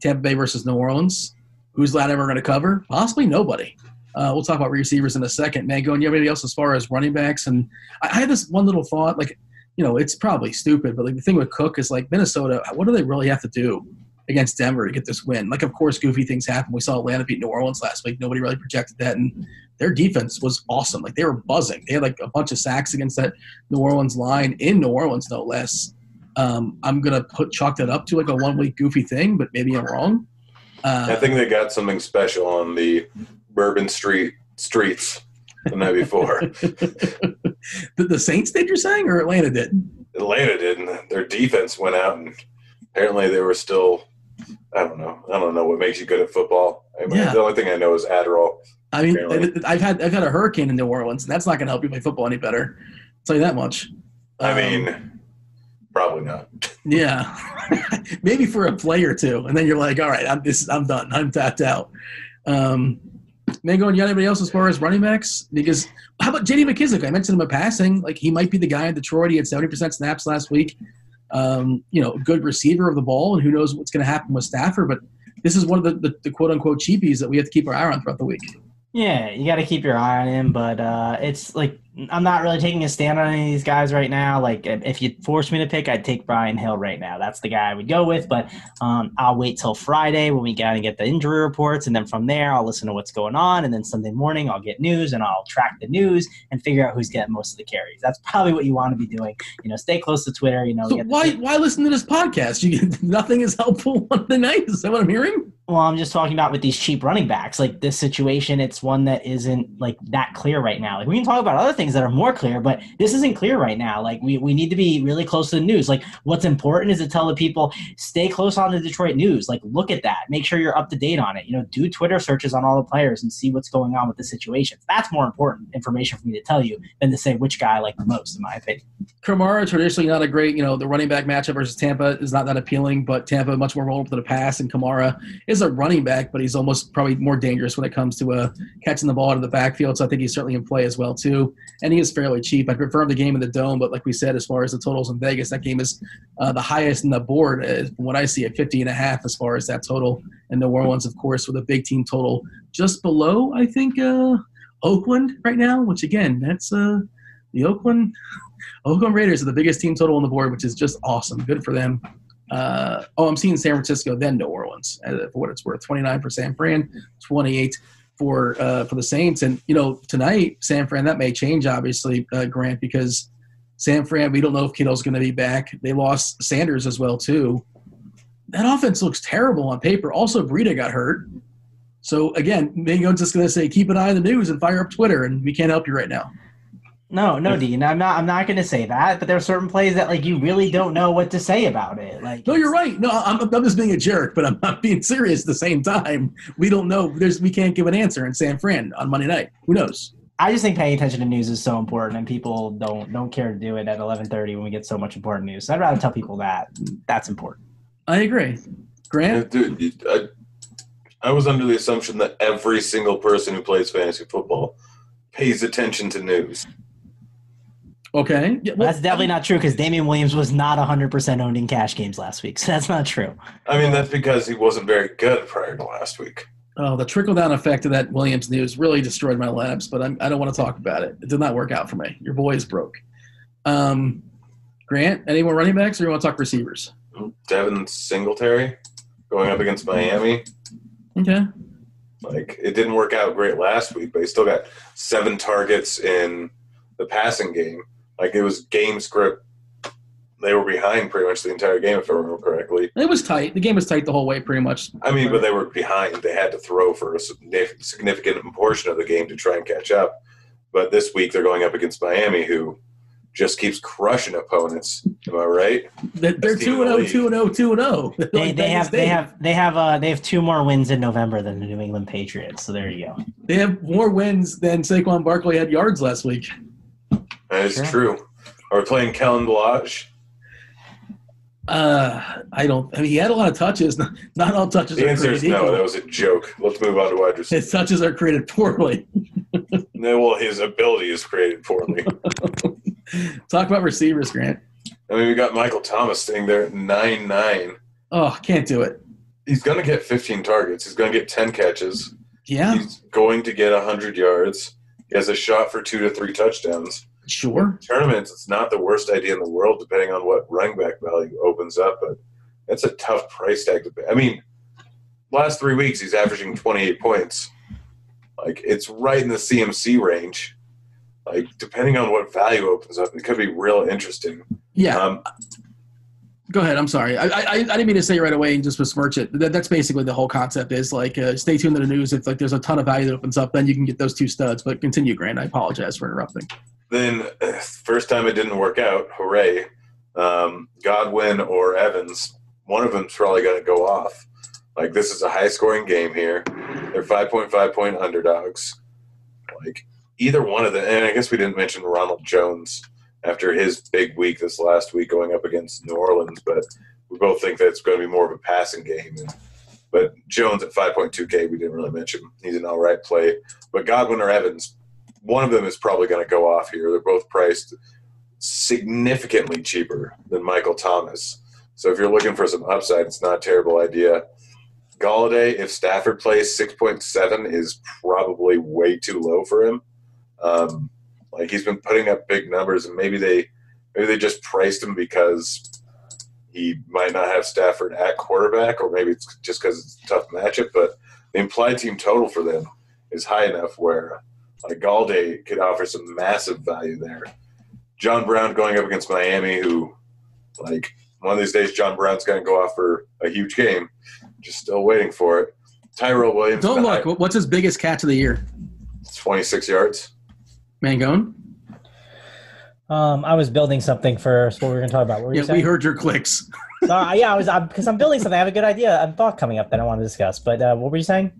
Tampa Bay versus New Orleans. Who's Lattimore going to cover? Possibly nobody. Uh, we'll talk about receivers in a second. Mango, and you have anybody else as far as running backs? And I, I had this one little thought, like, you know, it's probably stupid, but like the thing with Cook is like Minnesota, what do they really have to do against Denver to get this win? Like, of course, goofy things happen. We saw Atlanta beat New Orleans last week. Nobody really projected that, and their defense was awesome. Like they were buzzing. They had like a bunch of sacks against that New Orleans line in New Orleans, no less. Um, I'm gonna put chalk that up to like a one week goofy thing, but maybe I'm wrong. Uh, I think they got something special on the Bourbon Street streets the night before. (laughs) the, the Saints did you're saying, or Atlanta did? Atlanta didn't. their defense went out, and apparently they were still. I don't know. I don't know what makes you good at football. I mean, Yeah. The only thing I know is Adderall. I mean, Apparently. I've had I've had a hurricane in New Orleans, and that's not going to help you play football any better. I'll tell you that much. I Um, mean, probably not. yeah, (laughs) maybe for a play or two, and then you're like, all right, I'm this, I'm done, I'm tapped out. Um, Mango, and got anybody else as far as running backs? Because how about J.D. McKissic? I mentioned him in passing. Like he might be the guy in Detroit. He had 70% snaps last week. Um, you know, good receiver of the ball, and who knows what's going to happen with Stafford. But this is one of the, the, the quote unquote cheapies that we have to keep our eye on throughout the week. Yeah, you got to keep your eye on him, but uh, it's like I'm not really taking a stand on any of these guys right now. Like, if you force me to pick, I'd take Brian Hill right now. That's the guy I would go with, but um, I'll wait till Friday when we got to get the injury reports, and then from there I'll listen to what's going on, and then Sunday morning I'll get news and I'll track the news and figure out who's getting most of the carries. That's probably what you want to be doing. You know, stay close to Twitter. You know, So get the- why why listen to this podcast? You (laughs) nothing is helpful (laughs) on the night. Is that what I'm hearing? Well, I'm just talking about with these cheap running backs. Like this situation, it's one that isn't like that clear right now. Like we can talk about other things that are more clear, but this isn't clear right now. Like we, we need to be really close to the news. Like what's important is to tell the people stay close on the Detroit news. Like look at that. Make sure you're up to date on it. You know, do Twitter searches on all the players and see what's going on with the situations. That's more important information for me to tell you than to say which guy I like the most, in my opinion. Kamara traditionally not a great, you know, the running back matchup versus Tampa is not that appealing, but Tampa much more vulnerable to the pass, and Kamara is a running back, but he's almost probably more dangerous when it comes to uh, catching the ball out of the backfield. So I think he's certainly in play as well too, and he is fairly cheap. I prefer the game in the dome, but like we said, as far as the totals in Vegas, that game is uh, the highest in the board. Uh, from what I see, at 50 and a half as far as that total, and New Orleans, of course, with a big team total just below, I think, uh, Oakland right now. Which again, that's uh, the Oakland. (laughs) Oakland Raiders are the biggest team total on the board, which is just awesome. Good for them. Uh, oh, I'm seeing San Francisco, then New Orleans, uh, for what it's worth. 29 for San Fran, 28 for uh, for the Saints. And you know, tonight San Fran that may change, obviously, uh, Grant, because San Fran we don't know if Kittle's going to be back. They lost Sanders as well too. That offense looks terrible on paper. Also, Breida got hurt. So again, I'm just going to say keep an eye on the news and fire up Twitter, and we can't help you right now. No, no, Dean. I'm not. I'm not going to say that. But there are certain plays that like you really don't know what to say about it. Like No, you're right. No, I'm, I'm just being a jerk, but I'm (laughs) not being serious at the same time. We don't know. There's we can't give an answer in San Fran on Monday night. Who knows? I just think paying attention to news is so important, and people don't don't care to do it at 11:30 when we get so much important news. So I'd rather tell people that that's important. I agree. Grant, Dude, I, I was under the assumption that every single person who plays fantasy football pays attention to news. Okay. Yeah, well, that's definitely not true because Damien Williams was not 100% owned in cash games last week, so that's not true. I mean, that's because he wasn't very good prior to last week. Oh, the trickle down effect of that Williams news really destroyed my labs, but I'm, I don't want to talk about it. It did not work out for me. Your boy is broke. Um, Grant, any more running backs, or you want to talk receivers? Devin Singletary going up against Miami. Okay. Like it didn't work out great last week, but he still got seven targets in the passing game. Like it was game script. They were behind pretty much the entire game, if I remember correctly. It was tight. The game was tight the whole way, pretty much. I mean, but they were behind. They had to throw for a significant portion of the game to try and catch up. But this week they're going up against Miami, who just keeps crushing opponents. Am I right? They're two in and the 0, 2 and 0, 2 and 0. They, (laughs) Like they Penn have they have they have uh they have two more wins in November than the New England Patriots. So there you go. they have more wins than Saquon Barkley had yards last week. That is Sure. true. Are we playing Kalen Ballage? Uh, I don't. I mean, he had a lot of touches. (laughs) Not, not all touches The are answer is no. equal. That was a joke. Let's move on to wide (laughs) receiver. His touches are created poorly. No, well, his ability is created poorly. (laughs) Talk about receivers, Grant. I mean, we got Michael Thomas sitting there at nine nine. Oh, can't do it. He's going to get 15 targets. He's going to get 10 catches. Yeah, He's going to get 100 yards. He has a shot for two to three touchdowns. Sure. Tournaments, it's not the worst idea in the world, depending on what running back value opens up. But that's a tough price tag to pay. I mean, last three weeks he's averaging 28 points. Like it's right in the CMC range. Like depending on what value opens up, it could be real interesting. Yeah, Um, go ahead. I'm sorry. I, I I didn't mean to say it right away and just besmirch it. That, that's basically the whole concept. Is like uh, stay tuned to the news. If like there's a ton of value that opens up, then you can get those two studs. But continue, Grant. I apologize for interrupting. then uh, first time it didn't work out, hooray! Um, Godwin or Evans, one of them's probably going to go off. Like this is a high scoring game here. They're five point five point underdogs. Like either one of them, and I guess we didn't mention Ronald Jones after his big week this last week going up against New Orleans, but we both think that it's going to be more of a passing game. And, but Jones at 5.2K, we didn't really mention. He's an all right play. But Godwin or Evans, one of them is probably going to go off here. They're both priced significantly cheaper than Michael Thomas. So if you're looking for some upside, it's not a terrible idea. Golladay, if Stafford plays 6.7, is probably way too low for him. Um, like he's been putting up big numbers, and maybe they maybe they just priced him because he might not have Stafford at quarterback, or maybe it's just because it's a tough matchup. But the implied team total for them is high enough where like Golladay could offer some massive value there. John Brown going up against Miami, who like one of these days John Brown's going to go off for a huge game. Just still waiting for it. Tyrell Williams, Don't look. What's his biggest catch of the year? 26 yards. Mangone. Um, I was building something for what we were going to talk about. What were you Yeah, we heard your clicks. (laughs) So, uh, yeah, I was because I'm building something. I have a good idea, a thought coming up that I want to discuss. But uh, what were you saying?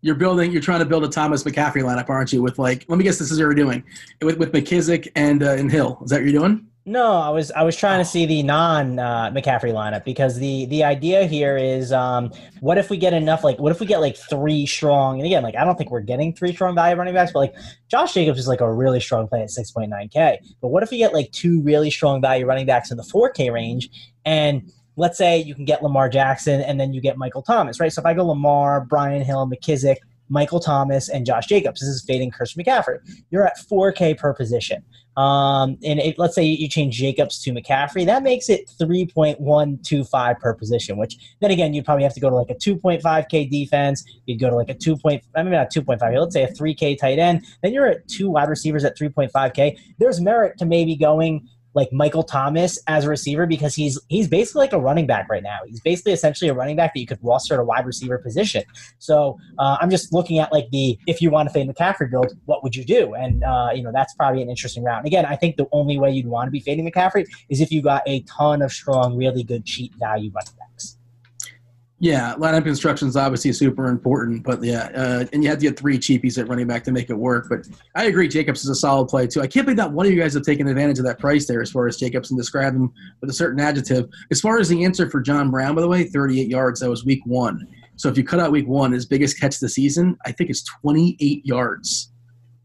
You're building. You're trying to build a Thomas McCaffrey lineup, aren't you? With like, let me guess, this is what you're doing with with McKissic and uh, and Hill. Is that what you're doing? No, I was I was trying to see the non uh, McCaffrey lineup because the the idea here is um, what if we get enough like what if we get like three strong and again like I don't think we're getting three strong value running backs but like Josh Jacobs is like a really strong play at six point nine k. But what if we get like two really strong value running backs in the four k range and let's say you can get Lamar Jackson and then you get Michael Thomas right? So if I go Lamar Brian Hill McKissic Michael Thomas and Josh Jacobs this is fading Christian McCaffrey. You're at four k per position. Um, and it, let's say you change Jacobs to McCaffrey, that makes it 3.125 per position, which then again, you'd probably have to go to like a 2.5K defense. You'd go to like a 2. Point, I mean, not 2.5, let's say a 3K tight end. Then you're at two wide receivers at 3.5K. There's merit to maybe going like Michael Thomas as a receiver because he's he's basically like a running back right now. He's basically essentially a running back that you could roster at a wide receiver position. So uh, I'm just looking at like the if you want to fade McCaffrey build, what would you do? And uh, you know that's probably an interesting route. And again, I think the only way you'd want to be fading McCaffrey is if you got a ton of strong, really good cheap value running backs. Yeah, lineup construction is obviously super important, but yeah, uh, and you have to get three cheapies at running back to make it work. But I agree, Jacobs is a solid play too. I can't believe that one of you guys have taken advantage of that price there as far as Jacobs and described him with a certain adjective. As far as the answer for John Brown, by the way, 38 yards. That was week one. So if you cut out week one, his biggest catch of the season, I think is 28 yards.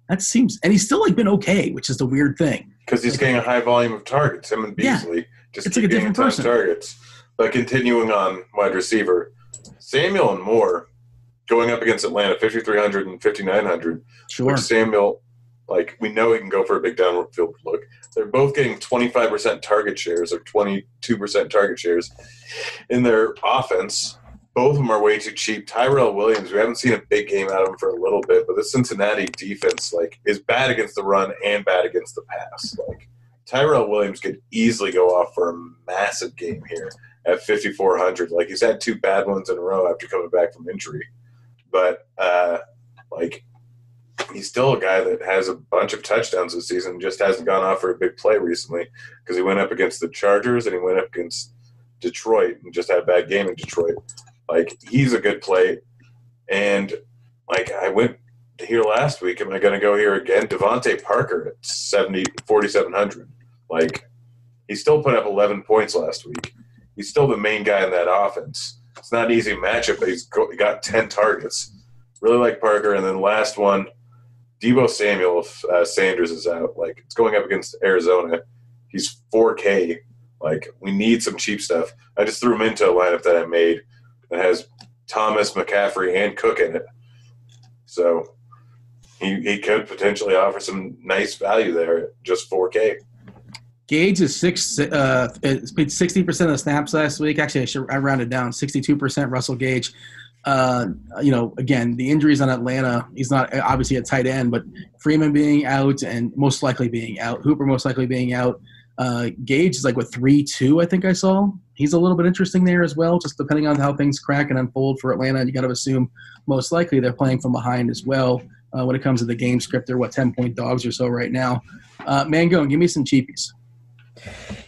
That seems, and he's still like been okay, which is the weird thing. because he's getting a high volume of targets. Him and Yeah. Beasley just It's keep like a different person. targets. But continuing on wide receiver, Samuel and Moore going up against Atlanta, 5,300 and 5,900. Sure. Which Samuel, like we know he can go for a big downfield look. They're both getting 25% target shares or 22% target shares in their offense. Both of them are way too cheap. Tyrell Williams, we haven't seen a big game out of him for a little bit, but the Cincinnati defense like is bad against the run and bad against the pass. Like Tyrell Williams could easily go off for a massive game here at 5400. Like he's had two bad ones in a row after coming back from injury, but uh, like he's still a guy that has a bunch of touchdowns this season. Just hasn't gone off for a big play recently because he went up against the Chargers and he went up against Detroit and just had a bad game in Detroit. Like he's a good play, and like I went here last week. Am I going to go here again? DeVante Parker at 70, 4,700. Like he still put up 11 points last week. He's still the main guy in that offense. It's not an easy matchup, but he's got 10 targets. Really like Parker. And then last one, Deebo Samuel, if uh, Sanders is out. Like it's going up against Arizona. He's 4K. Like we need some cheap stuff. I just threw him into a lineup that I made that has Thomas, McCaffrey, and Cook in it. So he, he could potentially offer some nice value there just 4K. Gage is six. Uh, played sixty percent of the snaps last week. Actually, I should I rounded down sixty-two percent. Russell Gage. Uh, you know, again, the injuries on Atlanta. He's not obviously a tight end, but Freeman being out and most likely being out. Hooper most likely being out. Uh, Gage is like with three two. I think I saw. He's a little bit interesting there as well. Just depending on how things crack and unfold for Atlanta, you got to assume most likely they're playing from behind as well. Uh, when it comes to the game script, they're what ten point dogs or so right now. Uh, Mango, give me some cheapies.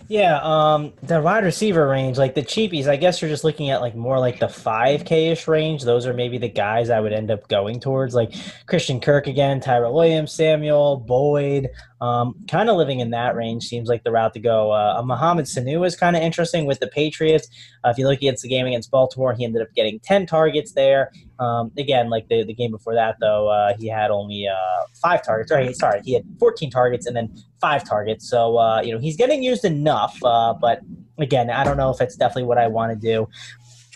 Yeah, um, the wide receiver range, like the cheapies, I guess you're just looking at like more like the five K ish range. Those are maybe the guys I would end up going towards, like Christian Kirk again, Tyrell Williams, Samuel, Boyd. Um, kind of living in that range seems like the route to go. Uh, Sanu is kind of interesting with the Patriots. Uh, if you look at the game against Baltimore, he ended up getting 10 targets there. Um, again, like the, the game before that, though, uh, he had only uh, five targets. Right, sorry, he had 14 targets and then five targets. So, uh, you know, he's getting used enough. Uh, but again, I don't know if it's definitely what I want to do.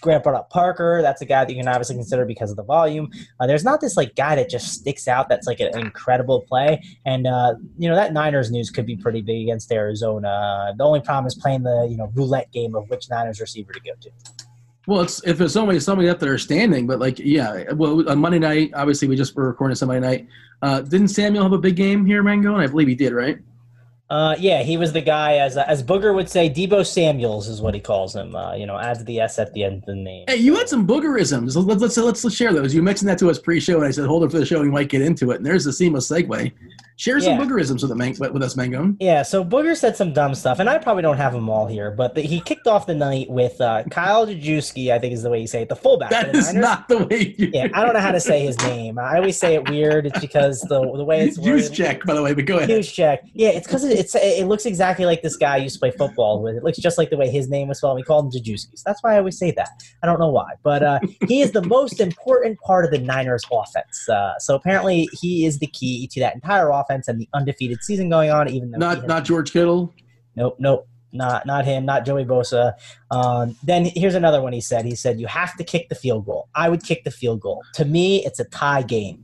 Grant brought up Parker. That's a guy that you can obviously consider because of the volume. Uh, there's not this like guy that just sticks out. That's like an incredible play, and uh, you know that Niners news could be pretty big against Arizona. The only problem is playing the you know roulette game of which Niners receiver to go to. Well, it's if it's somebody somebody up there standing, but like yeah, well on Monday night, obviously we just were recording Sunday night. Uh, didn't Samuel have a big game here, Mango? And I believe he did, right? Uh, yeah, he was the guy, as as Booger would say, Deebo Samuels is what he calls him. Uh, you know, adds the S at the end of the name. Hey, you had some boogerisms. Let's let's let's, share those. You mentioned that to us pre-show, and I said, hold it for the show. We might get into it. And there's a seamless segue. Share some Yeah. boogerisms with, man- with us, Mango. Yeah, so Booger said some dumb stuff, and I probably don't have them all here, but the, he kicked off the night with uh, Kyle Jajewski, I think is the way you say it, the fullback. That the is Niners. not the way you. Yeah, I don't know how to say his name. I always say it weird. It's because the the way it's Juszczyk, by the way, but go ahead. Huge check. Yeah, it's because it's it looks exactly like this guy I used to play football with. It looks just like the way his name was spelled. We called him Jajewski. So that's why I always say that. I don't know why, but uh, he is the most important part of the Niners offense. Uh, so apparently, he is the key to that entire offense and the undefeated season going on. Even though Not not George Kittle. Nope, nope. Not not him, not Joey Bosa. Um, then here's another one he said. He said, You have to kick the field goal. I would kick the field goal. To me, it's a tie game.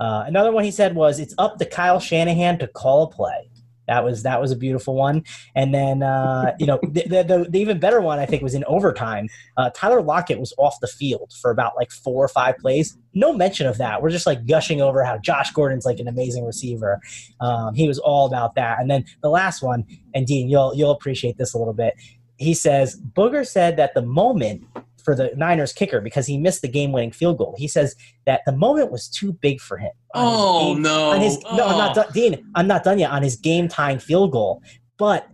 Uh, another one he said was it's up to Kyle Shanahan to call a play. That was that was a beautiful one. And then uh, you know the, the, the, even better one I think was in overtime. Uh, Tyler Lockett was off the field for about like four or five plays. No mention of that. We're just like gushing over how Josh Gordon's like an amazing receiver. Um, he was all about that. And then the last one, and Dean, you'll you'll appreciate this a little bit. He says Booger said that the moment for the Niners kicker because he missed the game-winning field goal. He says that the moment was too big for him. Oh game- no! on his no, I'm not Oh. done, Dean. I'm not done yet on his game tying field goal. But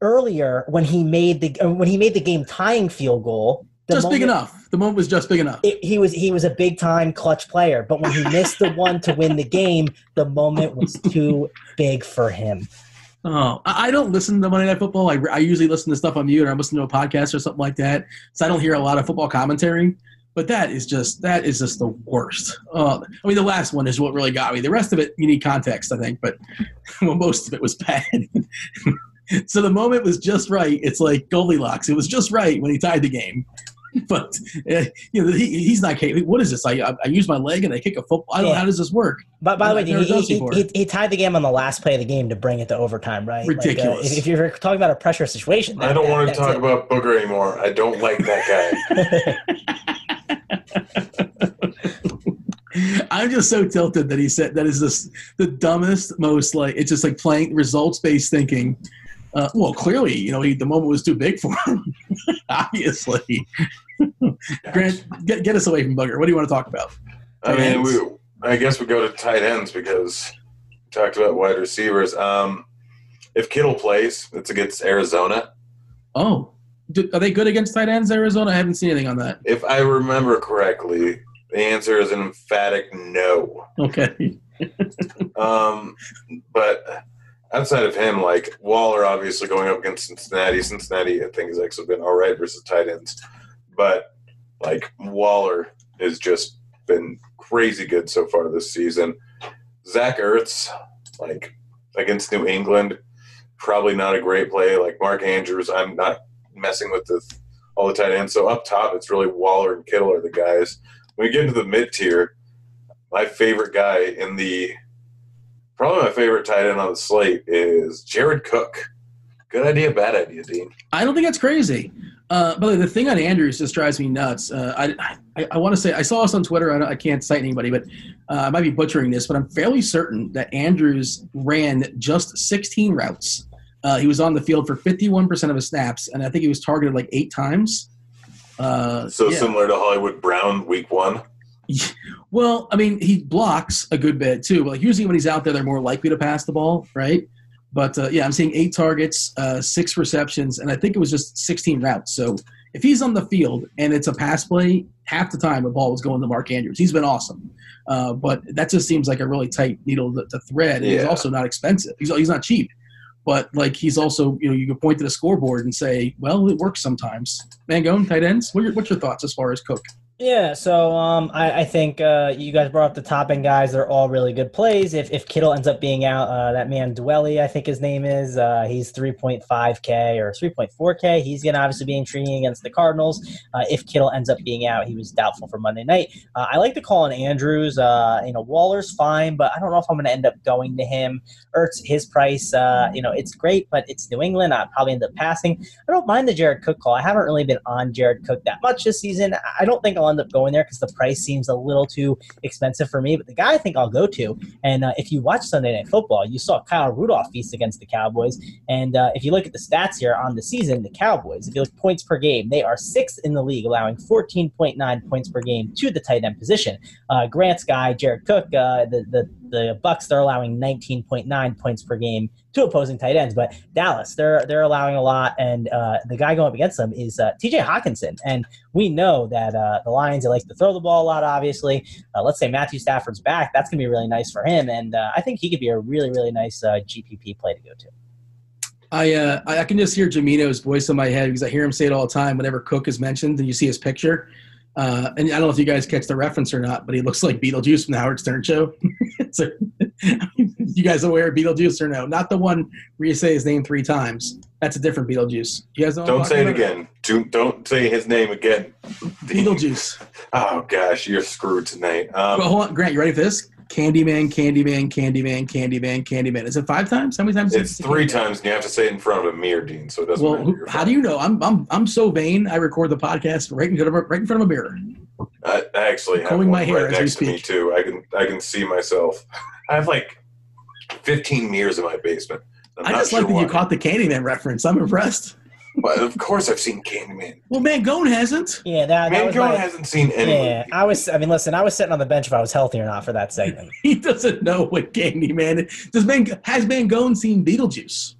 earlier, when he made the uh, when he made the game tying field goal, the Just big enough. The moment was just big enough. It, he was he was a big time clutch player, but when he missed the one to win the game, the moment was too big for him. Oh, I I don't listen to Monday Night Football. I, I usually listen to stuff on mute or I'm listening to a podcast or something like that. So I don't hear a lot of football commentary. But that is just that is just the worst. Uh, I mean, the last one is what really got me. The rest of it, you need context, I think. But (laughs) well, most of it was bad. (laughs) so the moment was just right. It's like Goldilocks. It was just right when he tied the game. (laughs) But uh, you know, he, he's not capable. What is this? I, I I use my leg and I kick a football. I don't. Yeah. How does this work? But by the way, he, he, he, he, he tied the game on the last play of the game to bring it to overtime, right? Like, uh, Ridiculous. if, if you're talking about a pressure situation, I don't that- want to talk it. about Booger anymore. I don't like that guy. (laughs) (laughs) I'm just so tilted that he said that is just the dumbest, most like it's just like playing results based thinking. Uh, well, clearly, you know, he, the moment was too big for him. Obviously, (laughs) Grant, get, get us away from Booger. What do you want to talk about? I mean, we I guess we go to tight ends because we talked about wide receivers. Um, if Kittle plays, it's against Arizona. Oh, Do, are they good against tight ends, Arizona? I haven't seen anything on that. If I remember correctly, the answer is an emphatic no. Okay. (laughs) Um, but outside of him, like Waller, obviously going up against Cincinnati. Cincinnati, I think, has actually been all right versus tight ends. But like Waller has just been crazy good so far this season. Zach Ertz, like against New England, probably not a great play. Like Mark Andrews, I'm not messing with the all the tight ends. So up top, it's really Waller and Kittle are the guys. When we get into the mid tier, my favorite guy in the probably my favorite tight end on the slate is Jared Cook. Good idea, bad idea, Dean. I don't think that's crazy. Uh, by the way, the thing on Andrews just drives me nuts. Uh, I, I, I want to say I saw this on Twitter. I, don't- I can't cite anybody, but uh, I might be butchering this, but I'm fairly certain that Andrews ran just 16 routes. Uh, he was on the field for 51% of his snaps, and I think he was targeted like eight times. Uh, So yeah. similar to Hollywood Brown week one. Well, I mean, he blocks a good bit too. But like usually when he's out there, they're more likely to pass the ball, right? But uh, yeah, I'm seeing eight targets, uh, six receptions, and I think it was just 16 routes. So if he's on the field and it's a pass play, half the time the ball was going to Mark Andrews. He's been awesome, uh, but that just seems like a really tight needle to, to thread. And He's also not expensive. He's he's not cheap, but like he's also you know you can point to the scoreboard and say, well, it works sometimes. Mangone, tight ends. What your, what's your thoughts as far as Cook? Yeah, so um, I, I think uh, you guys brought up the top end guys. They're all really good plays. If, if Kittle ends up being out, uh, that man Dwelley, I think his name is, uh, he's 3.5K or 3.4K. He's going to obviously be intriguing against the Cardinals. Uh, if Kittle ends up being out, he was doubtful for Monday night. Uh, I like to call on Andrews. Uh, you know, Waller's fine, but I don't know if I'm going to end up going to him. Ertz, his price, you know, it's great, but it's New England. I'll probably end up passing. I don't mind the Jared Cook call. I haven't really been on Jared Cook that much this season. I don't think I'll end up going there because the price seems a little too expensive for me. But the guy I think I'll go to, and uh, if you watch Sunday Night Football, you saw Kyle Rudolph feast against the Cowboys. And uh, if you look at the stats here on the season, the Cowboys, if you look points per game, they are sixth in the league, allowing 14.9 points per game to the tight end position. Uh, Grant's guy, Jared Cook, uh, the, the the Bucks, they're allowing 19.9 points per game to opposing tight ends. But Dallas, they're they're allowing a lot, and uh, the guy going up against them is uh, T.J. Hockenson, and we know that uh, the Lions they like to throw the ball a lot. Obviously, uh, let's say Matthew Stafford's back, that's going to be really nice for him, and uh, I think he could be a really really nice uh, GPP play to go to. I uh, I can just hear Jamino's voice in my head because I hear him say it all the time whenever Cook is mentioned and you see his picture. Uh, and I don't know if you guys catch the reference or not, but he looks like Beetlejuice from the Howard Stern show. (laughs) so, (laughs) you guys aware of Beetlejuice or no? Not the one where you say his name three times. That's a different Beetlejuice. You guys Don't say it again. Do, don't say his name again. Beetlejuice. (laughs) Oh gosh, you're screwed tonight. Um, well, hold on, Grant. You ready for this? Candyman, Candyman, Candyman, Candyman, Candyman. Is it five times? How many times? it's three Candyman? times, and you have to say it in front of a mirror, Dean. So it doesn't Well, who, how do you know? I'm I'm I'm so vain. I record the podcast right in front of a, right in front of a mirror. I, I actually have Combing one my hair right next to me too. I can I can see myself. (laughs) I have like 15 mirrors in my basement. I'm I just sure like that you why. caught the Candyman reference. I'm impressed. But of course, I've seen Candyman. Well, Mangone hasn't. Yeah, that, that was Mankind my, hasn't seen any. yeah. movie. I was. I mean, listen, I was sitting on the bench if I was healthy or not for that segment. (laughs) He doesn't know what Candyman is. Does Man has Mangone seen Beetlejuice?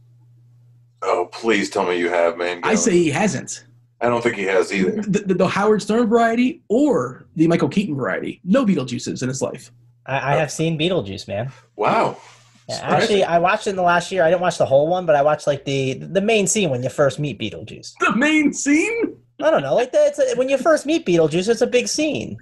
Oh, please tell me you have, man. I say he hasn't. I don't think he has either. The, the, the Howard Stern variety or the Michael Keaton variety. No Beetlejuices in his life. I, I have seen Beetlejuice, man. Wow. Yeah, actually, I watched it in the last year. I didn't watch the whole one, but I watched like the the main scene when you first meet Beetlejuice. The main scene. I don't know, like that. It's a, when you first meet Beetlejuice, it's a big scene.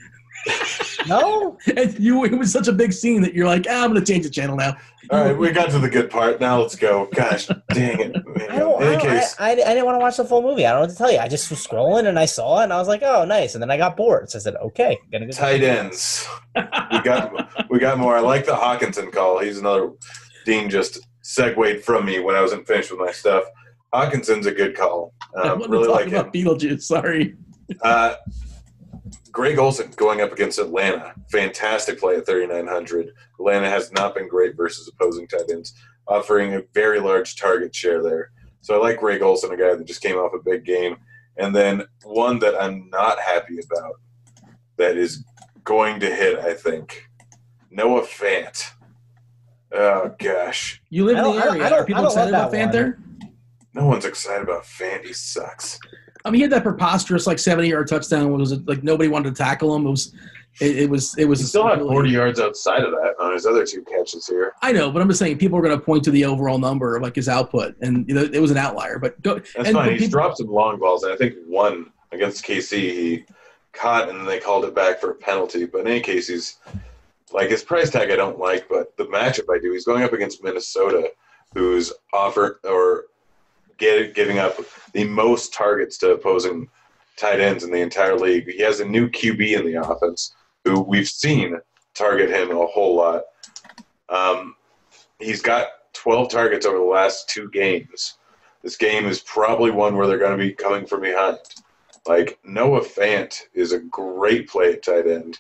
No, And you, it was such a big scene that you're like, ah, I'm going to change the channel now. All right, we got to the good part. Now let's go. Gosh, dang it. Man. I don't. In I, any don't case, I, I didn't want to watch the full movie. I don't know what to tell you. I just was scrolling and I saw it and I was like, oh, nice. And then I got bored, so I said, okay, I'm gonna go tight ends. We got we got more. I like the Hockenson call. He's another. Dean just segued from me when I wasn't finished with my stuff. Hockenson's a good call. I Um, want really to talk like him. Beetlejuice. Sorry. Uh, Greg Olsen going up against Atlanta. Fantastic play at 3,900. Atlanta has not been great versus opposing tight ends, offering a very large target share there. So I like Greg Olsen, a guy that just came off a big game. And then one that I'm not happy about that is going to hit, I think, Noah Fant. Oh gosh, You live in don't- the I don't- area. I don't- Are people excited about that Fant one. there? no one's excited about Fant. He sucks. I mean, he had that preposterous like seventy yard touchdown. When it was like nobody wanted to tackle him. It was, it, it was, it was. He still had 40 yards outside of that on his other two catches here. I know, but I'm just saying people are going to point to the overall number of like his output, and you know, it was an outlier. But go, That's and fine. He's people- dropped some long balls, and I think one against KC he caught, and then they called it back for a penalty. But in any case, he's like his price tag I don't like, but the matchup I do. He's going up against Minnesota, who's offer or get, giving up the most targets to opposing tight ends in the entire league. He has a new QB in the offense who we've seen target him a whole lot. Um, he's got 12 targets over the last two games. This game is probably one where they're going to be coming from behind. Like Noah Fant is a great play at tight end.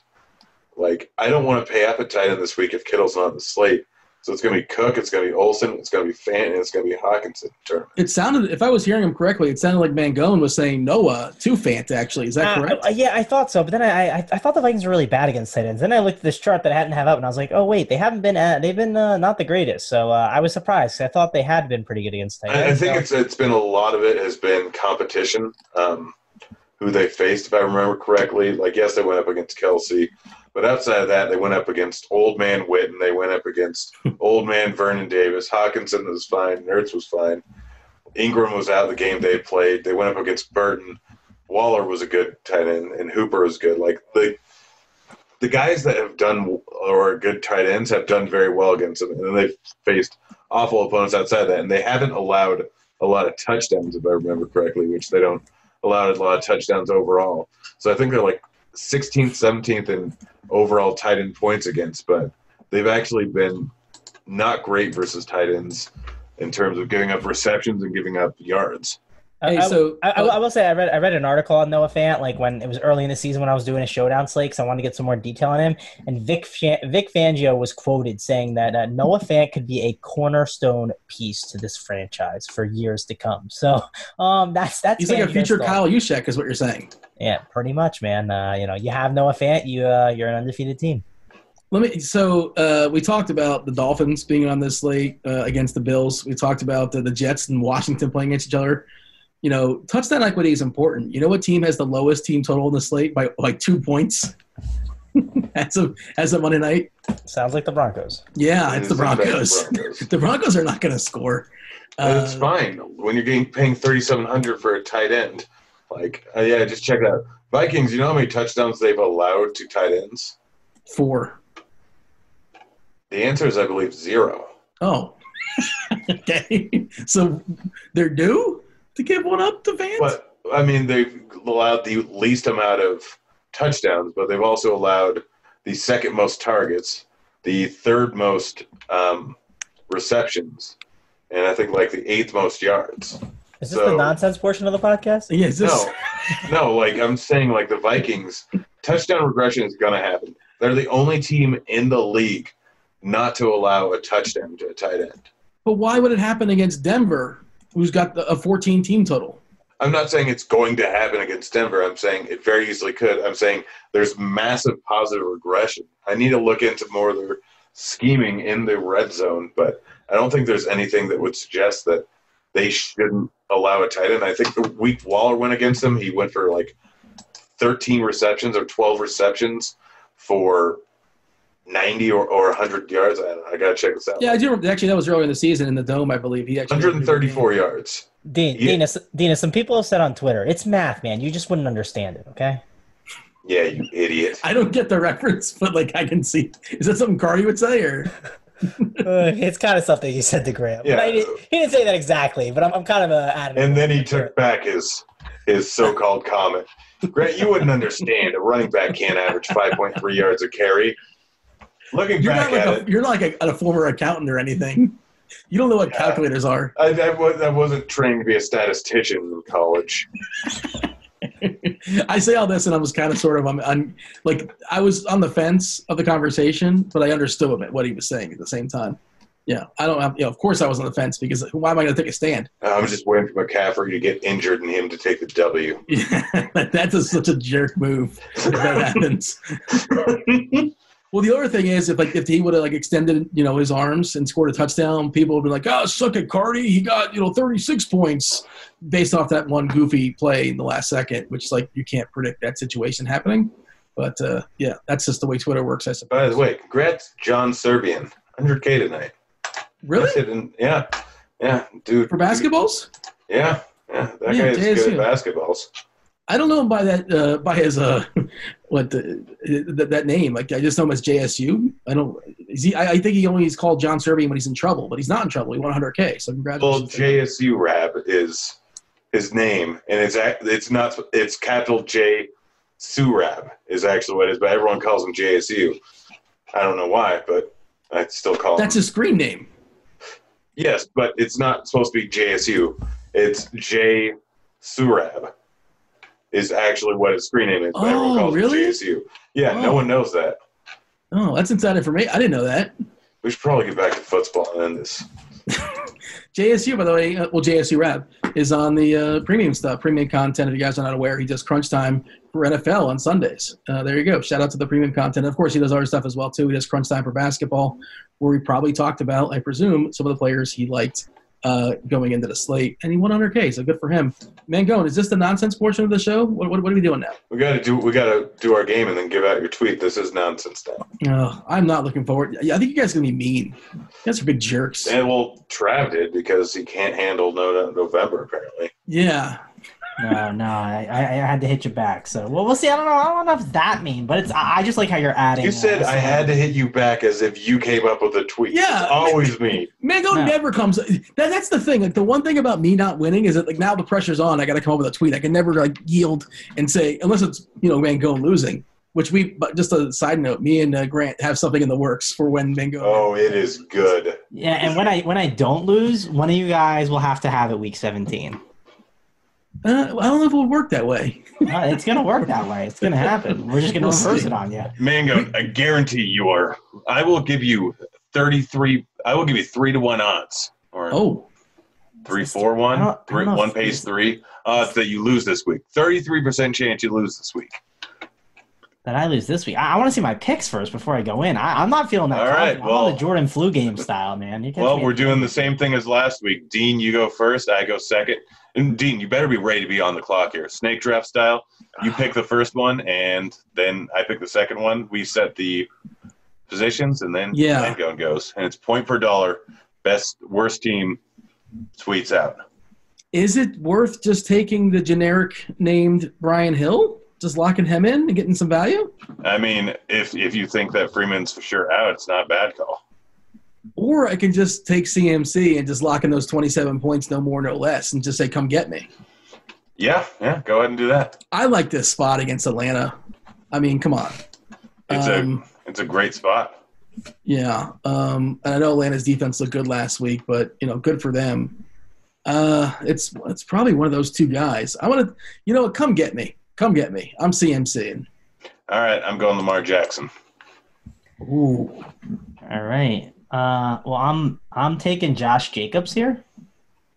Like I don't want to pay up at tight end this week if Kittle's not on the slate. So it's going to be Cook, it's going to be Olsen, it's going to be Fant, and it's going to be Hockenson tournament. it sounded, if I was hearing him correctly, it sounded like Mangone was saying Noah to Fant. Actually, is that Uh, correct? uh, yeah, I thought so, but then I, I I thought the Vikings were really bad against tight ends. Then I looked at this chart that I hadn't have up, and I was like, oh wait, they haven't been uh, they've been uh, not the greatest. So uh, I was surprised. I thought they had been pretty good against tight I, I think so- it's it's been a lot of it has been competition. Um, who they faced, if I remember correctly. Like yes, they went up against Kelsey, but outside of that, they went up against Old Man Witten. They went up against (laughs) Old Man Vernon Davis. Hockenson was fine. Nertz was fine. Ingram was out of the game they played. They went up against Burton. Waller was a good tight end, and Hooper was good. Like the the guys that have done or good tight ends have done very well against them, and then they've faced awful opponents outside that, and they haven't allowed a lot of touchdowns, if I remember correctly, which they don't allow a lot of touchdowns overall. So I think they're like 16th, 17th in overall tight end points against, but they've actually been not great versus tight ends in terms of giving up receptions and giving up yards. Hey, I- so I, I, I will say I read I read an article on Noah Fant like when it was early in the season when I was doing a showdown slate because I wanted to get some more detail on him. And Vic Vic Fangio was quoted saying that uh, Noah Fant could be a cornerstone piece to this franchise for years to come. (laughs) So um, that's that's he's like a future. Kyle Juszczyk, is what you're saying. Yeah, pretty much, man. Uh, you know, you have Noah Fant, you uh, you're an undefeated team. Let me. So uh, we talked about the Dolphins being on this slate uh, against the Bills. We talked about the, the Jets and Washington playing against each other. You know, touchdown equity is important. You know what team has the lowest team total in the slate by like two points? (laughs) as of as of Monday night. Sounds like the Broncos. Yeah, it's the It's the Broncos. Broncos. (laughs) the Broncos are not going to score. And it's Uh, fine when you're getting paying 3700 for a tight end. Like, uh, yeah, just check it out. Vikings, you know how many touchdowns they've allowed to tight ends? Four. The answer is, I believe, zero. Oh. (laughs) okay. So they're due to give one up to Vance. But I mean, they've allowed the least amount of touchdowns, but they've also allowed the second most targets, the third most um, receptions, and I think like the eighth most yards. Is this So- the nonsense portion of the podcast? yeah, is this, No, no, like I'm saying, like the Vikings, touchdown regression is going to happen. They're the only team in the league not to allow a touchdown to a tight end. But why would it happen against Denver, who's got the, a 14 team total? I'm not saying it's going to happen against Denver. I'm saying it very easily could. I'm saying there's massive positive regression. I need to look into more of their scheming in the red zone, but I don't think there's anything that would suggest that they shouldn't allow a tight end. I think the week Waller went against them, he went for like 13 receptions or 12 receptions for 90 or, or 100 yards. I, I got to check this out. Yeah, I do. remember- Actually, that was earlier in the season in the dome, I believe. He actually 134 yards. Dean, Yeah. Dina, Dina, some people have said on Twitter, it's math, man. You just wouldn't understand it, okay? Yeah, you idiot. I don't get the reference, but like I can see. Is that something Cardi would say, or (laughs) Uh, it's kind of something he said to Graham. Yeah. I he didn't say that exactly, but I'm, I'm kind of uh, adding. And then he took back his his so-called comment. Grant, you wouldn't understand. A running back can't average 5.3 yards a carry. Looking you're back not like at a, it, you're not like a, a former accountant or anything. (laughs) You don't know what Yeah. calculators are. I, I, was, I wasn't trained to be a statistician in college. (laughs) I say all this, and I was kind of sort of I'm, I'm like I was on the fence of the conversation, but I understood what, what he was saying at the same time. Yeah, I don't. have- You know, of course, I was on the fence because why am I going to take a stand? I was just waiting for McCaffrey to get injured and him to take the W. (laughs) Yeah, that's a, such a jerk move if that happens. Well, the other thing is, if like if he would have like extended, you know, his arms and scored a touchdown, people would be like, "Oh, suck it, Cardi! He got you know 36 points based off that one goofy play in the last second, which is like you can't predict that situation happening." But uh, yeah, that's just the way Twitter works, I suppose. By the way, congrats, John Serbian. 100K tonight. Really in- yeah. Yeah, dude. for basketballs? Yeah. Yeah. That Yeah, guy is good at basketballs. I don't know him by that uh, by his uh (laughs) what the, that, that name. Like I just know him as JSU. I don't. Is he? I, I think he only is called John Serbian when he's in trouble, but he's not in trouble. He won 100k. So Well, congratulations. him. JSU Rab is his name, and it's it's not it's capital J Surab is actually what it is, but everyone calls him JSU. I don't know why, but I still call him That's him. his screen name. Yes, but it's not supposed to be JSU. It's J Surab. Is actually what his screen name is. But everyone Oh, calls really? him JSU. Yeah, no Oh. one knows that. Oh, that's inside information. I didn't know that. We should probably get back to football and end this. (laughs) JSU, by the way, uh, well, JSU Rap is on the uh, premium stuff, premium content. If you guys are not aware, he does crunch time for NFL on Sundays. Uh, there you go. Shout out to the premium content. Of course, he does other stuff as well too. He does crunch time for basketball, where we probably talked about, I presume, some of the players he liked uh, going into the slate, and he won 100K. So good for him. Mangone, is this the nonsense portion of the show? What, what, what are we doing now? We got to do we got to do our game and then give out your tweet. This is nonsense now. Oh, I'm not looking forward. I think you guys are gonna be mean. You guys are big jerks. And well, Trav did because he can't handle no November apparently. Yeah. No, no, I, I, I had to hit you back. So, well, we'll see. I don't know. I don't know if that mean, but it's. I, I just like how you're adding. You said uh, I had to hit you back as if you came up with a tweet. Yeah. it's always me. Mango No. never comes. That, that's the thing. Like the one thing about me not winning is that like now the pressure's on. I got to come up with a tweet. I can never like yield and say unless it's you know Mango losing. Which we, but just a side note, me and uh, Grant have something in the works for when Mango. Oh, it is good. Yeah, and when I when I don't lose, one of you guys will have to have it week 17. Uh, I don't know if it would work that way. (laughs) Uh, it's gonna work that way. It's gonna happen. We're just gonna We'll reverse see. it on you. Mango, I guarantee you are. I will give you thirty-three. I will give you three to one odds, or Oh, three four I one. don't- I Three, don't know one pays three odds that you lose this week. Thirty-three percent chance you lose this week. That I lose this week. I, I want to see my picks first before I go in. I, I'm not feeling that. All right, confident. I'm on well- the Jordan flu game style, man. You Well, we're doing the same thing as last week. Dean, you go first. I go second. And Dean, you better be ready to be on the clock here. Snake draft style. You pick the first one, and then I pick the second one. We set the positions, and then Yeah. Mango goes. And it's point per dollar. Best worst team tweets out. is it worth just taking the generic named Brian Hill, just locking him in and getting some value, I mean, if if you think that Freeman's for sure out, it's not a bad call. Or I can just take CMC and just lock in those twenty-seven points, no more, no less, and just say, "Come get me." Yeah, yeah, go ahead and do that. I like this spot against Atlanta. I mean, come on. It's Um, a it's a great spot. Yeah, um, and I know Atlanta's defense looked good last week, but you know, good for them. Uh, it's it's probably one of those two guys. I want to, you know, come get me, come get me. I'm CMC. All right, I'm going Lamar Jackson. Ooh, All right. Uh, well, I'm I'm taking Josh Jacobs here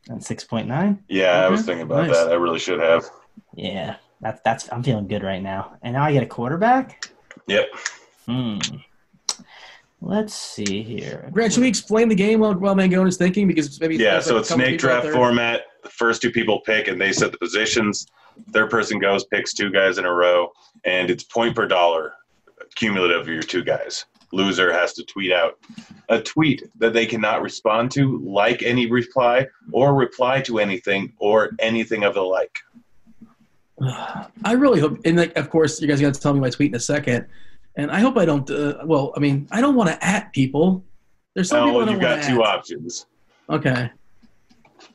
at six point nine. Yeah, I was thinking about nice. that. I really should have. Yeah, that's that's I'm feeling good right now. And now I get a quarterback. Yep. Hmm. Let's see here. Grant, should we explain the game while while Mangone is thinking? Because maybe Yeah, so like, it's snake draft format. The first two people pick, and they set the positions. Third person goes, picks two guys in a row, and it's point per dollar cumulative of your two guys. Loser has to tweet out a tweet that they cannot respond to, like any reply, or reply to anything, or anything of the like. I really hope, and like, of course, you guys are going to tell me my tweet in a second. And I hope I don't. Uh, well, I mean, I don't want to at people. There's some people I Oh, don't you've got two at. options. Okay.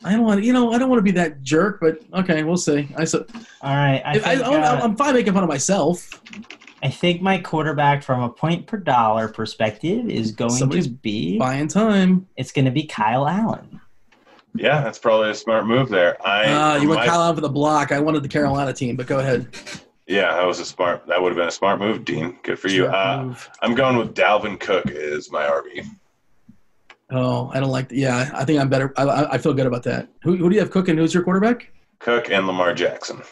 I don't want to, you know, I don't want to be that jerk, but okay, we'll see. I so All right. I I, think, I, uh, I'm fine making fun of myself. I think my quarterback from a point per dollar perspective is going Somebody's to be Buying time. it's going to be Kyle Allen. Yeah, that's probably a smart move there. I Uh, you went my- Kyle out for the block. I wanted the Carolina team, but go ahead. Yeah, that was a smart. That would have been a smart move, Dean. Good for you. Uh. I'm going with Dalvin Cook is my RB. Oh, I don't like. Yeah, I think I'm better. I, I, I feel good about that. Who, who do you have Cook, and Who's your quarterback? Cook and Lamar Jackson.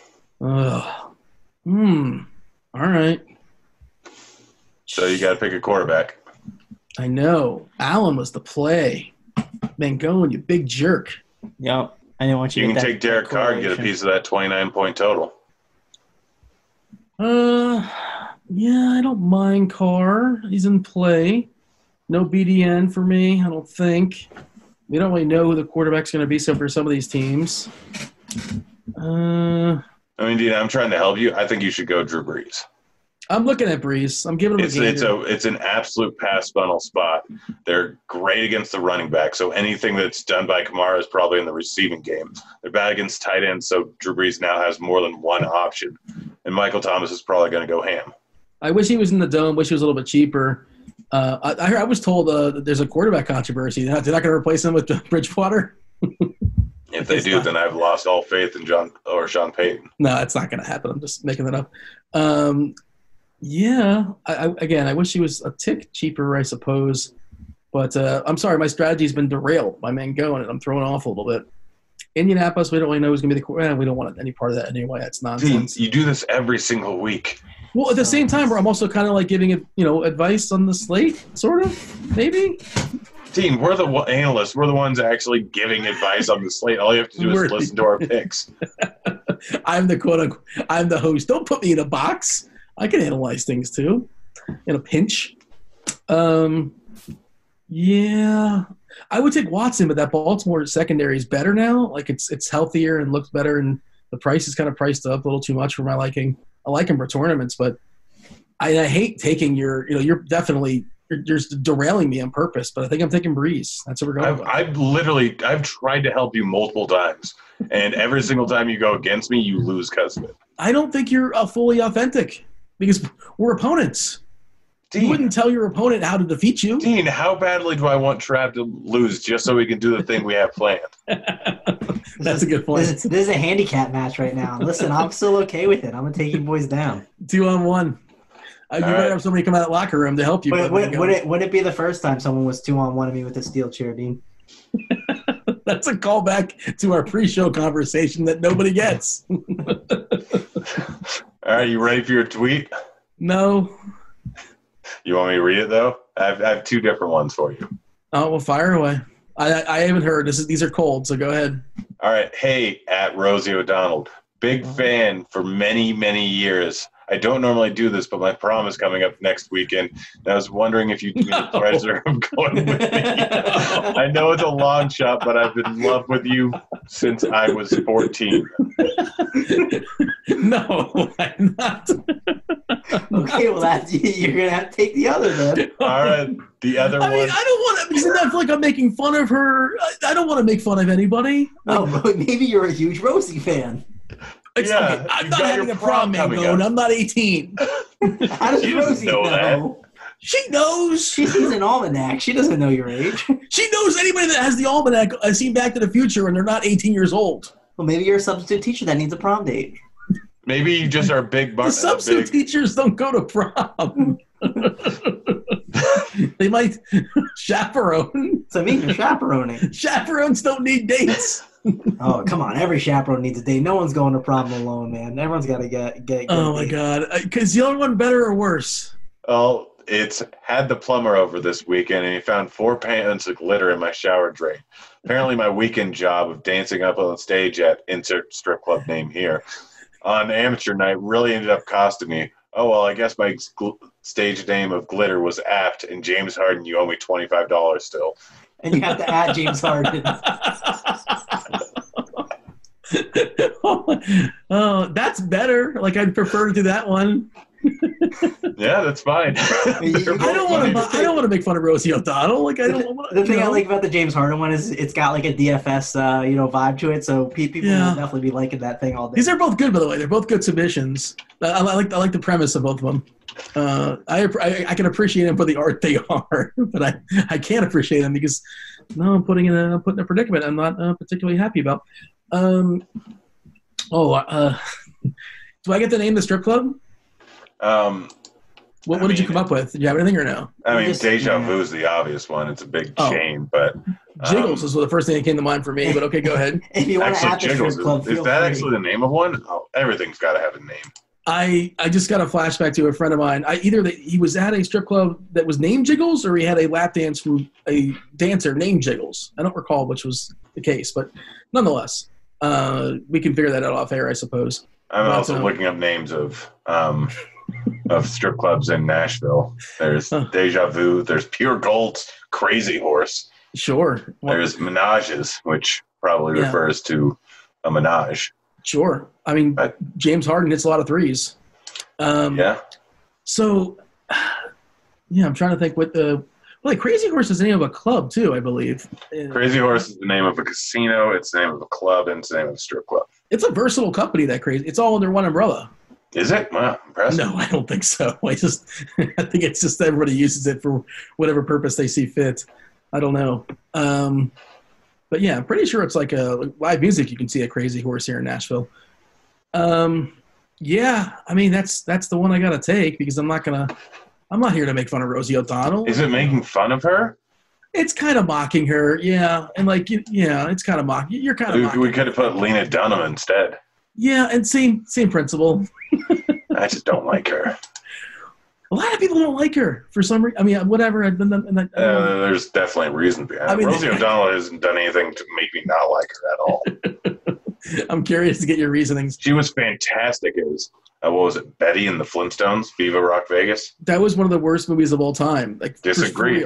Ugh. Hmm. All right. So you got to pick a quarterback. I know. Allen was the play. Mangone, you big jerk. Yep. I didn't want you, You to can get take Derek Carr and get a piece of that 29 point total. Uh, yeah, I don't mind Carr. He's in play. No BDN for me, I don't think. We don't really know who the quarterback's going to be. So for some of these teams, uh, I mean, Dean, I'm trying to help you. I think you should go Drew Brees. I'm looking at Brees. I'm giving him It's a it's a it's an absolute pass funnel spot. They're great against the running back. So anything that's done by Kamara is probably in the receiving game. They're bad against tight ends. So Drew Brees now has more than one option, and Michael Thomas is probably going to go ham. I wish he was in the dome. Wish he was a little bit cheaper. Uh, I, I, was told uh, that there's a quarterback controversy. They're not, not going to replace him with (laughs) Bridgewater. If they It's do, not- then I've lost all faith in John or Sean Payton. No, it's not going to happen. I'm just making that up. Um, yeah, I, I, again, I wish he was a tick cheaper, I suppose. But uh, I'm sorry, my strategy's been derailed by Mango, and I'm throwing off a little bit. Indianapolis, we don't really know who's going to be the qu- eh, We don't want any part of that anyway. That's nonsense. you do this every single week. Well, at the same time, where I'm also kind of like giving it, you know, advice on the slate, sort of, maybe. Dean, we're the analysts. We're the ones actually giving advice on the slate. All you have to do is listen to our picks. (laughs) I'm the quote unquote, I'm the host. Don't put me in a box. I can analyze things too, in a pinch. Um, yeah, I would take Watson, but that Baltimore secondary is better now. Like it's it's healthier and looks better, and the price is kind of priced up a little too much for my liking. I like him for tournaments, but I, I hate taking your. You know, you're definitely you're, derailing me on purpose. But I think I'm taking Brees. That's what we're going I've, with. I've literally I've tried to help you multiple times, and every single time you go against me, you lose because of it. I don't think you're uh, fully authentic because we're opponents. You wouldn't tell your opponent how to defeat you. Dean, how badly do I want Trav to lose just so we can do the thing we have planned? (laughs) That's a good point. This is, this is a handicap match right now. Listen, I'm still okay with it. I'm gonna take you boys down. Two on one. Uh, you All better right. have somebody come out of the locker room to help you. Would, but would, would it would it be the first time someone was two on one of me with a steel chair, Dean? (laughs) That's a callback to our pre-show conversation that nobody gets. (laughs) All right, you ready for your tweet? no. You want me to read it though? I have, I have two different ones for you. Oh well, fire away. I, I, I haven't heard. This is these are cold, so go ahead. All right, hey at Rosie O'Donnell, big oh. fan for many many years. I don't normally do this, but my prom is coming up next weekend, and I was wondering if you'd do me the No. pleasure of going with me. (laughs) I know it's a long shot, but I've been in love with you since I was 14. (laughs) no, I'm not. Okay, well that's you're gonna have to take the other then. All right, the other I mean. I don't want to. Because then I feel like I'm making fun of her. I, I don't want to make fun of anybody. Oh, but maybe you're a huge Rosie fan. It's, Yeah, okay, I'm not having a prom, prom coming Mango, and. I'm not 18. (laughs) How does She doesn't Rosie know know? She knows. She sees an almanac. She doesn't know your age. (laughs) She knows anybody that has the almanac has seen Back to the Future and they're not 18 years old. Well, maybe you're a substitute teacher that needs a prom date. Maybe you just are big bar. The substitute big, teachers don't go to prom. (laughs) they might chaperone. So I mean, you're chaperoning. Chaperones don't need dates. (laughs) Oh, come on. Every chaperone needs a date. No one's going to prom alone, man. Everyone's got to get get. get Oh my date. god! Uh, because the other one better or worse? oh, it's had the plumber over this weekend, and he found four pans of glitter in my shower drain. Apparently, my weekend job of dancing up on stage at insert strip club name here on amateur night really ended up costing me. Oh well, I guess my gl- stage name of glitter was apt, and James Harden, you owe me twenty five dollars still. And you have to add James (laughs) Harden. (laughs) (laughs) oh, that's better. Like I'd prefer to do that one. (laughs) Yeah, that's fine. (laughs) You- They're you I don't want to. I don't want to make fun of Rosie O'Donnell. Like I don't. want The thing I like about the James Harden one is it's got like a DFS, uh, you know, vibe to it. So people Yeah. will definitely be liking that thing all day. These are both good, by the way. They're both good submissions. I, I like. I like the premise of both of them. Uh, I, I I can appreciate them for the art they are, but I I can't appreciate them because no, I'm putting in a I'm putting a predicament I'm not uh, particularly happy about. Um. Oh. Uh, (laughs) do I get to name of the strip club? Um, What, I what did you come up with? Did you have anything or no? I mean, Just- Deja. Vu is the obvious one. It's a big Oh. chain, but Jiggles um, is the first thing that came to mind for me. But okay, go ahead. (laughs) if you want to actually, add the Jiggles strip club, is, is that free. actually the name of one? Oh, everything's got to have a name. I I just got a flashback to a friend of mine. I either that he was at a strip club that was named Jiggles, or he had a lap dance from a dancer named Jiggles. I don't recall which was the case, but nonetheless, uh, we can figure that out off air, I suppose. I'm But, also um, looking up names of um, of strip clubs in Nashville. There's Huh. Deja Vu. There's Pure Gold's Crazy Horse. Sure. Well, There's Menages, which probably Yeah. refers to a menage. sure. I mean, But- James Harden hits a lot of threes. Um, Yeah, So, (sighs) yeah, I'm trying to think what the. Well, like Crazy Horse is the name of a club too, I believe. Crazy Horse is the name of a casino. It's the name of a club, and it's the name of a strip club. It's a versatile company. That crazy. It's all under one umbrella. Is it? Wow, impressive. No, I don't think so. (laughs) I just, I think it's just everybody uses it for whatever purpose they see fit. I don't know. Um, but yeah, I'm pretty sure it's like a live music. You can see a Crazy Horse here in Nashville. Um, yeah, I mean that's that's the one I gotta take because I'm not gonna. I'm not here to make fun of Rosie O'Donnell. Is it making fun of her? It's kind of mocking her, yeah, and like you- yeah, it's kind of mocking. You're kind of We, we could have put Lena Dunham instead. yeah, and same same principle. (laughs) I just don't like her. A lot of people don't like her for some reason. I mean, whatever. And then, and then, Uh, there's definitely a reason behind it. I mean- Rosie (laughs) O'Donnell hasn't done anything to make me not like her at all. (laughs) I'm curious to get your reasonings. She was fantastic as uh, what was it, Betty and the Flintstones, Viva Rock Vegas. That was one of the worst movies of all time. Like, Disagree.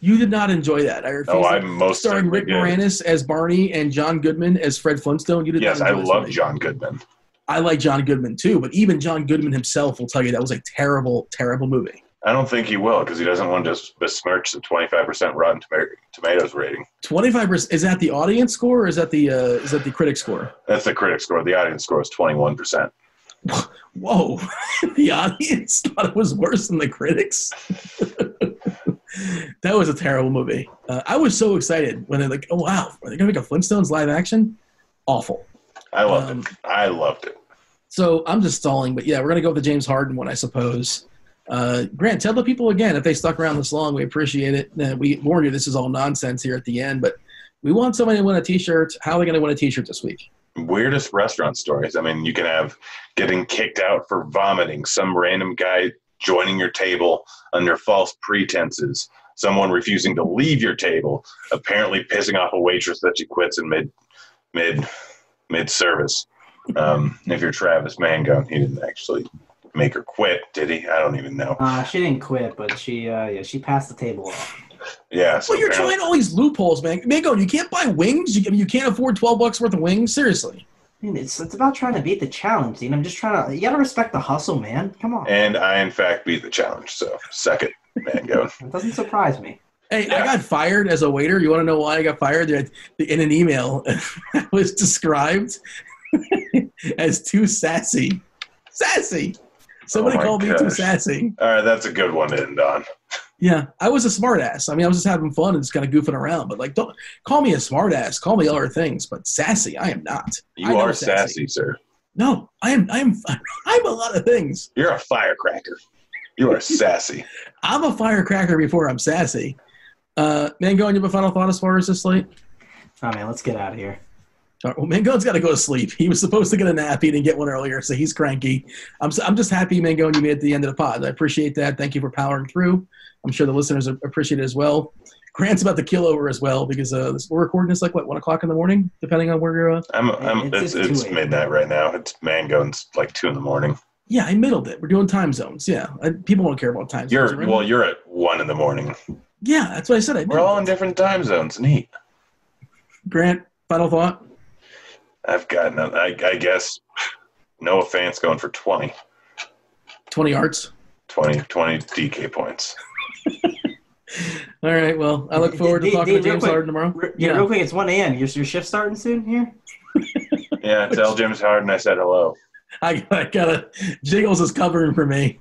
You did not enjoy that. I refuse. Oh, I most starring Rick did. Moranis as Barney and John Goodman as Fred Flintstone. You did Yes, I love movie. John Goodman. I like John Goodman too, but even John Goodman himself will tell you that was a terrible, terrible movie. I don't think he will because he doesn't want to besmirch the 25% Rotten Toma- Tomatoes rating. Twenty five percent is that the audience score or is that the uh, is that the critic score? That's the critic score. The audience score is 21%. (laughs) Whoa, (laughs) the audience (laughs) thought it was worse than the critics. that was a terrible movie. Uh, I was so excited when they're like, "Oh wow, are they gonna make a Flintstones live action?" Awful. I loved Um, it. I loved it. So I'm just stalling, but yeah, we're gonna go with the James Harden one, I suppose. Uh, Grant, tell the people again if they stuck around this long, we appreciate it. Uh, we warn you this is all nonsense here at the end, but we want somebody to win a T-shirt. How are they gonna win a T-shirt this week? Weirdest restaurant stories. I mean, you can have getting kicked out for vomiting, some random guy joining your table under false pretenses, someone refusing to leave your table, apparently pissing off a waitress that she quits in mid mid mid service. Um, if you're Travis Mango, he didn't actually make her quit, did he? I don't even know. Uh, she didn't quit, but she uh, yeah she passed the table off. Yeah, so Well, you're apparently- trying all these loopholes, man. Mango, you can't buy wings. You, I mean, you can't afford twelve bucks worth of wings. Seriously. I mean, it's it's about trying to beat the challenge, Dean. I'm just trying to. You gotta respect the hustle, man. Come on. and I in fact beat the challenge. So second Mango. (laughs) It doesn't surprise me. Hey, Yeah. I got fired as a waiter. You want to know why I got fired? In an email, (laughs) I was described (laughs) as too sassy. Sassy. Somebody Oh my called me too sassy. All right, that's a good one to end on. Yeah, I was a smartass. I mean, I was just having fun and just kind of goofing around. But like, don't call me a smartass. Call me other things, but sassy, I am not. I You know are sassy, sir. No, I am. I am. (laughs) I'm a lot of things. You're a firecracker. You are (laughs) sassy. I'm a firecracker before I'm sassy. Uh, Mango, you have a final thought as far as this slate? Oh man, let's get out of here. All right, well, Mango's got to go to sleep. He was supposed to get a nap. He didn't get one earlier, so he's cranky. I'm, s- I'm just happy, Mango, and you made it to the end of the pod. I appreciate that. Thank you for powering through. I'm sure the listeners appreciate it as well. Grant's about to kill over as well because uh, this, we're recording this like, what, 1 o'clock in the morning, depending on where you're. Uh, I'm, I'm, It's- it's, it's it's, 2 a.m. midnight right now. It's mango and it's like two in the morning. yeah, I middled it. We're doing time zones. Yeah, I, people don't care about time You're zones. right? well. You're at one in the morning. yeah, that's what I said. I We're all in different time zones. Neat. Grant, final thought? I've got no. I, I guess Noah Fant's going for 20, 20 yards. 20, 20 DK points. (laughs) All right, well, I look forward to Dave- talking to Dave, real James quick, Harden tomorrow. Re- yeah, real quick, it's 1 a.m. Your, your shift starting soon here? (laughs) Yeah, tell James Harden I said hello. (laughs) I, I gotta Jiggles is covering for me.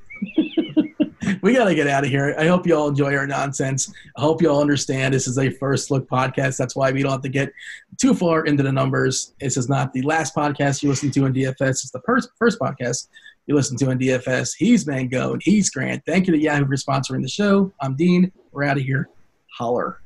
We gotta get out of here. I hope you all enjoy our nonsense. I hope you all understand this is a first look podcast. That's why we don't have to get too far into the numbers. This is not the last podcast you listen to in DFS. It's the first first podcast you listen to in DFS. He's Mango and he's Grant. Thank you to Yahoo for sponsoring the show. I'm Dean. We're out of here. Holler.